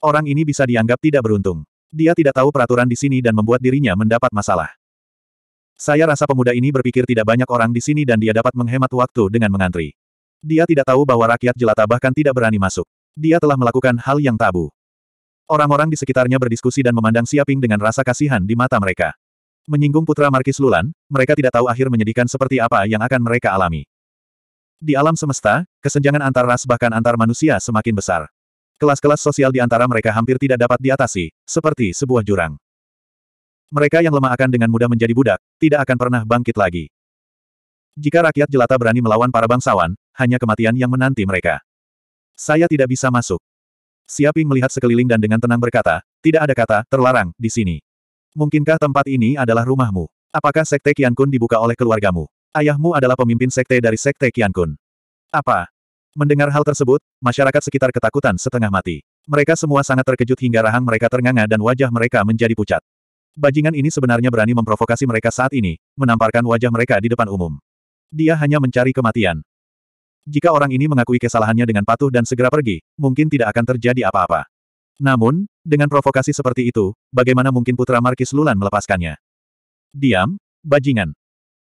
Orang ini bisa dianggap tidak beruntung. Dia tidak tahu peraturan di sini dan membuat dirinya mendapat masalah. Saya rasa pemuda ini berpikir tidak banyak orang di sini dan dia dapat menghemat waktu dengan mengantri. Dia tidak tahu bahwa rakyat jelata bahkan tidak berani masuk. Dia telah melakukan hal yang tabu. Orang-orang di sekitarnya berdiskusi dan memandang Siaping dengan rasa kasihan di mata mereka. Menyinggung putra Markis Lulan, mereka tidak tahu akhir menyedihkan seperti apa yang akan mereka alami. Di alam semesta, kesenjangan antar ras bahkan antar manusia semakin besar. Kelas-kelas sosial di antara mereka hampir tidak dapat diatasi, seperti sebuah jurang. Mereka yang lemah akan dengan mudah menjadi budak, tidak akan pernah bangkit lagi. Jika rakyat jelata berani melawan para bangsawan, hanya kematian yang menanti mereka. Saya tidak bisa masuk. Siaping melihat sekeliling dan dengan tenang berkata, tidak ada kata, terlarang, di sini. Mungkinkah tempat ini adalah rumahmu? Apakah Sekte Kun dibuka oleh keluargamu? Ayahmu adalah pemimpin sekte dari Sekte Kun. Apa? Mendengar hal tersebut, masyarakat sekitar ketakutan setengah mati. Mereka semua sangat terkejut hingga rahang mereka ternganga dan wajah mereka menjadi pucat. Bajingan ini sebenarnya berani memprovokasi mereka saat ini, menamparkan wajah mereka di depan umum. Dia hanya mencari kematian. Jika orang ini mengakui kesalahannya dengan patuh dan segera pergi, mungkin tidak akan terjadi apa-apa. Namun, dengan provokasi seperti itu, bagaimana mungkin putra Markis Lulan melepaskannya? Diam, bajingan.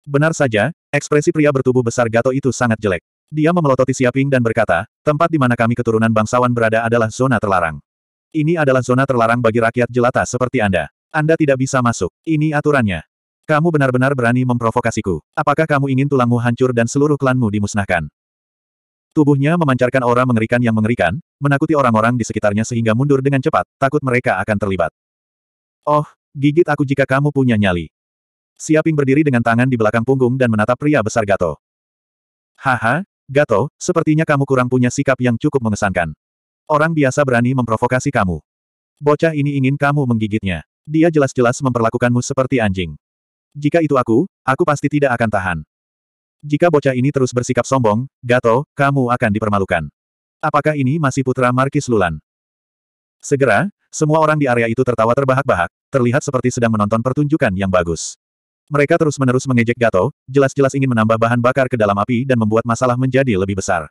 Benar saja, ekspresi pria bertubuh besar Gato itu sangat jelek. Dia memelototi Siaping dan berkata, tempat di mana kami keturunan bangsawan berada adalah zona terlarang. Ini adalah zona terlarang bagi rakyat jelata seperti Anda. Anda tidak bisa masuk. Ini aturannya. Kamu benar-benar berani memprovokasiku. Apakah kamu ingin tulangmu hancur dan seluruh klanmu dimusnahkan? Tubuhnya memancarkan aura mengerikan yang mengerikan, menakuti orang-orang di sekitarnya sehingga mundur dengan cepat, takut mereka akan terlibat. Oh, gigit aku jika kamu punya nyali. Siaping berdiri dengan tangan di belakang punggung dan menatap pria besar Gato. Haha, Gato, sepertinya kamu kurang punya sikap yang cukup mengesankan. Orang biasa berani memprovokasi kamu. Bocah ini ingin kamu menggigitnya. Dia jelas-jelas memperlakukanmu seperti anjing. Jika itu aku, aku pasti tidak akan tahan. Jika bocah ini terus bersikap sombong, Gato, kamu akan dipermalukan. Apakah ini masih putra Markis Lulan? Segera, semua orang di area itu tertawa terbahak-bahak, terlihat seperti sedang menonton pertunjukan yang bagus. Mereka terus-menerus mengejek Gato, jelas-jelas ingin menambah bahan bakar ke dalam api dan membuat masalah menjadi lebih besar.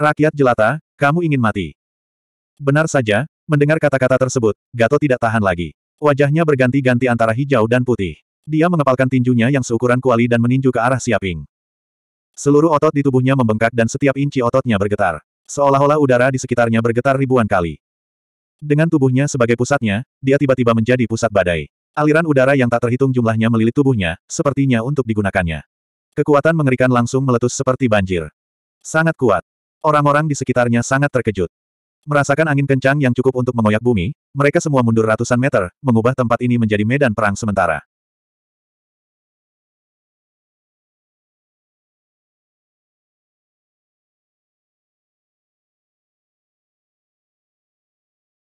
Rakyat jelata, kamu ingin mati. Benar saja, mendengar kata-kata tersebut, Gato tidak tahan lagi. Wajahnya berganti-ganti antara hijau dan putih. Dia mengepalkan tinjunya yang seukuran kuali dan meninju ke arah Siaping. Seluruh otot di tubuhnya membengkak dan setiap inci ototnya bergetar. Seolah-olah udara di sekitarnya bergetar ribuan kali. Dengan tubuhnya sebagai pusatnya, dia tiba-tiba menjadi pusat badai. Aliran udara yang tak terhitung jumlahnya melilit tubuhnya, sepertinya untuk digunakannya. Kekuatan mengerikan langsung meletus seperti banjir. Sangat kuat. Orang-orang di sekitarnya sangat terkejut. Merasakan angin kencang yang cukup untuk mengoyak bumi, mereka semua mundur ratusan meter, mengubah tempat ini menjadi medan perang sementara.